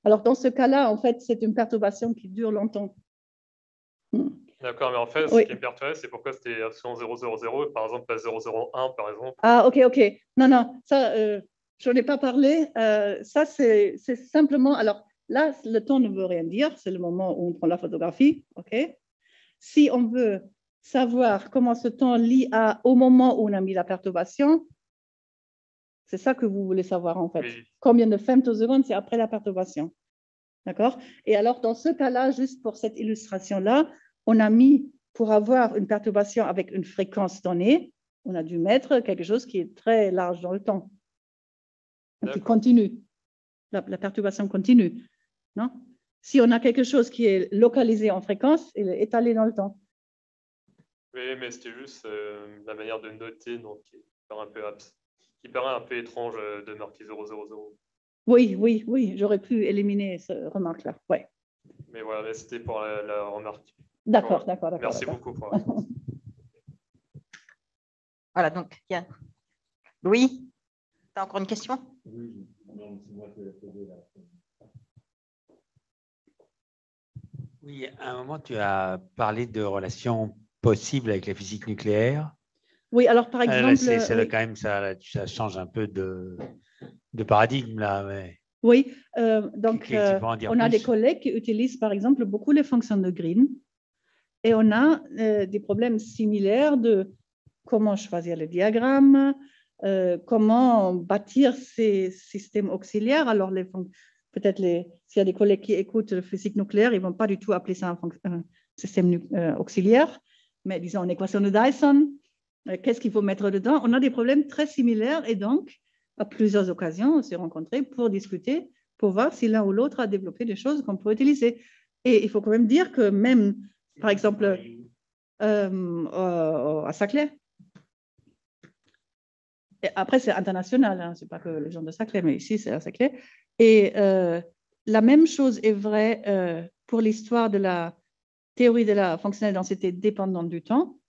Alors, dans ce cas-là, en fait, c'est une perturbation qui dure longtemps. D'accord, mais en fait, ce qui est perturbé, c'est pourquoi c'était 000, par exemple, pas 001, par exemple. Ah, ok, ok. Non, non, ça, euh, je n'en ai pas parlé. Euh, ça, c'est simplement. Alors, là, le temps ne veut rien dire, c'est le moment où on prend la photographie. ok? Si on veut savoir comment ce temps lie à, au moment où on a mis la perturbation, c'est ça que vous voulez savoir en fait. Combien de femtosecondes c'est après la perturbation. D'accord? Et alors, dans ce cas-là, juste pour cette illustration-là, on a mis, pour avoir une perturbation avec une fréquence donnée, on a dû mettre quelque chose qui est très large dans le temps, qui continue. La, perturbation continue. Non? Si on a quelque chose qui est localisé en fréquence, il est étalé dans le temps. Oui, mais c'était juste euh, la manière de noter donc, qui, paraît un peu, qui paraît un peu étrange euh, de marquer 000. Oui, oui, oui, j'aurais pu éliminer cette remarque-là. Ouais. Mais voilà, c'était pour la, remarque. D'accord, d'accord, d'accord. Merci beaucoup pour la Voilà, donc, il y a... Louis, tu as encore une question? Oui, c'est moi qui ai posé la Oui, à un moment, tu as parlé de relations possibles avec la physique nucléaire. Oui, alors par euh, exemple. c'est, quand même, ça, ça, change un peu de, de paradigme là. Mais... Oui, euh, donc euh, on a des collègues qui utilisent par exemple beaucoup les fonctions de Green et on a des problèmes similaires de comment choisir le diagramme, comment bâtir ces systèmes auxiliaires. Alors, peut-être s'il y a des collègues qui écoutent la physique nucléaire, ils ne vont pas du tout appeler ça un, système euh, auxiliaire, mais disons une équation de Dyson. Euh, qu'est-ce qu'il faut mettre dedans? On a des problèmes très similaires et donc, à plusieurs occasions, on s'est rencontrés pour discuter, pour voir si l'un ou l'autre a développé des choses qu'on peut utiliser. Et il faut quand même dire que même, par exemple, euh, à Saclay, après, c'est international, hein, ce n'est pas que les gens de Saclay, mais ici, c'est à Saclay. Et euh, la même chose est vraie euh, pour l'histoire de la théorie de la fonctionnelle densité dépendante du temps.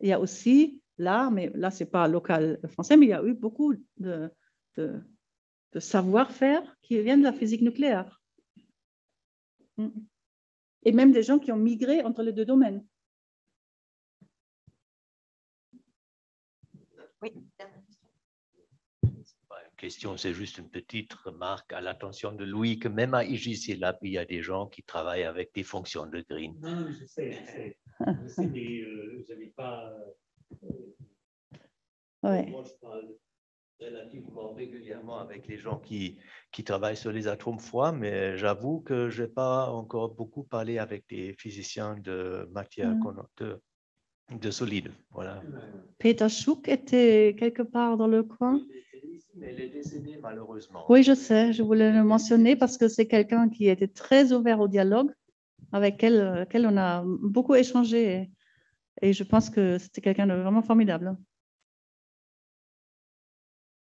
Il y a aussi là, mais là, ce n'est pas local français, mais il y a eu beaucoup de, savoir-faire qui viennent de la physique nucléaire. Et même des gens qui ont migré entre les deux domaines. Oui question, c'est juste une petite remarque à l'attention de Louis, que même à IGC il y a des gens qui travaillent avec des fonctions de Green. Non, je sais, je sais. Je sais mais euh, vous n'avez pas. Euh, ouais. Moi, je parle relativement régulièrement avec les gens qui, qui travaillent sur les atomes froids, mais j'avoue que je n'ai pas encore beaucoup parlé avec des physiciens de matière mm. de, de solide. Voilà. Peter Schuck était quelque part dans le coin elle est décédée malheureusement. Oui, je sais, je voulais le mentionner parce que c'est quelqu'un qui était très ouvert au dialogue, avec lequel, on a beaucoup échangé. Et, je pense que c'était quelqu'un de vraiment formidable.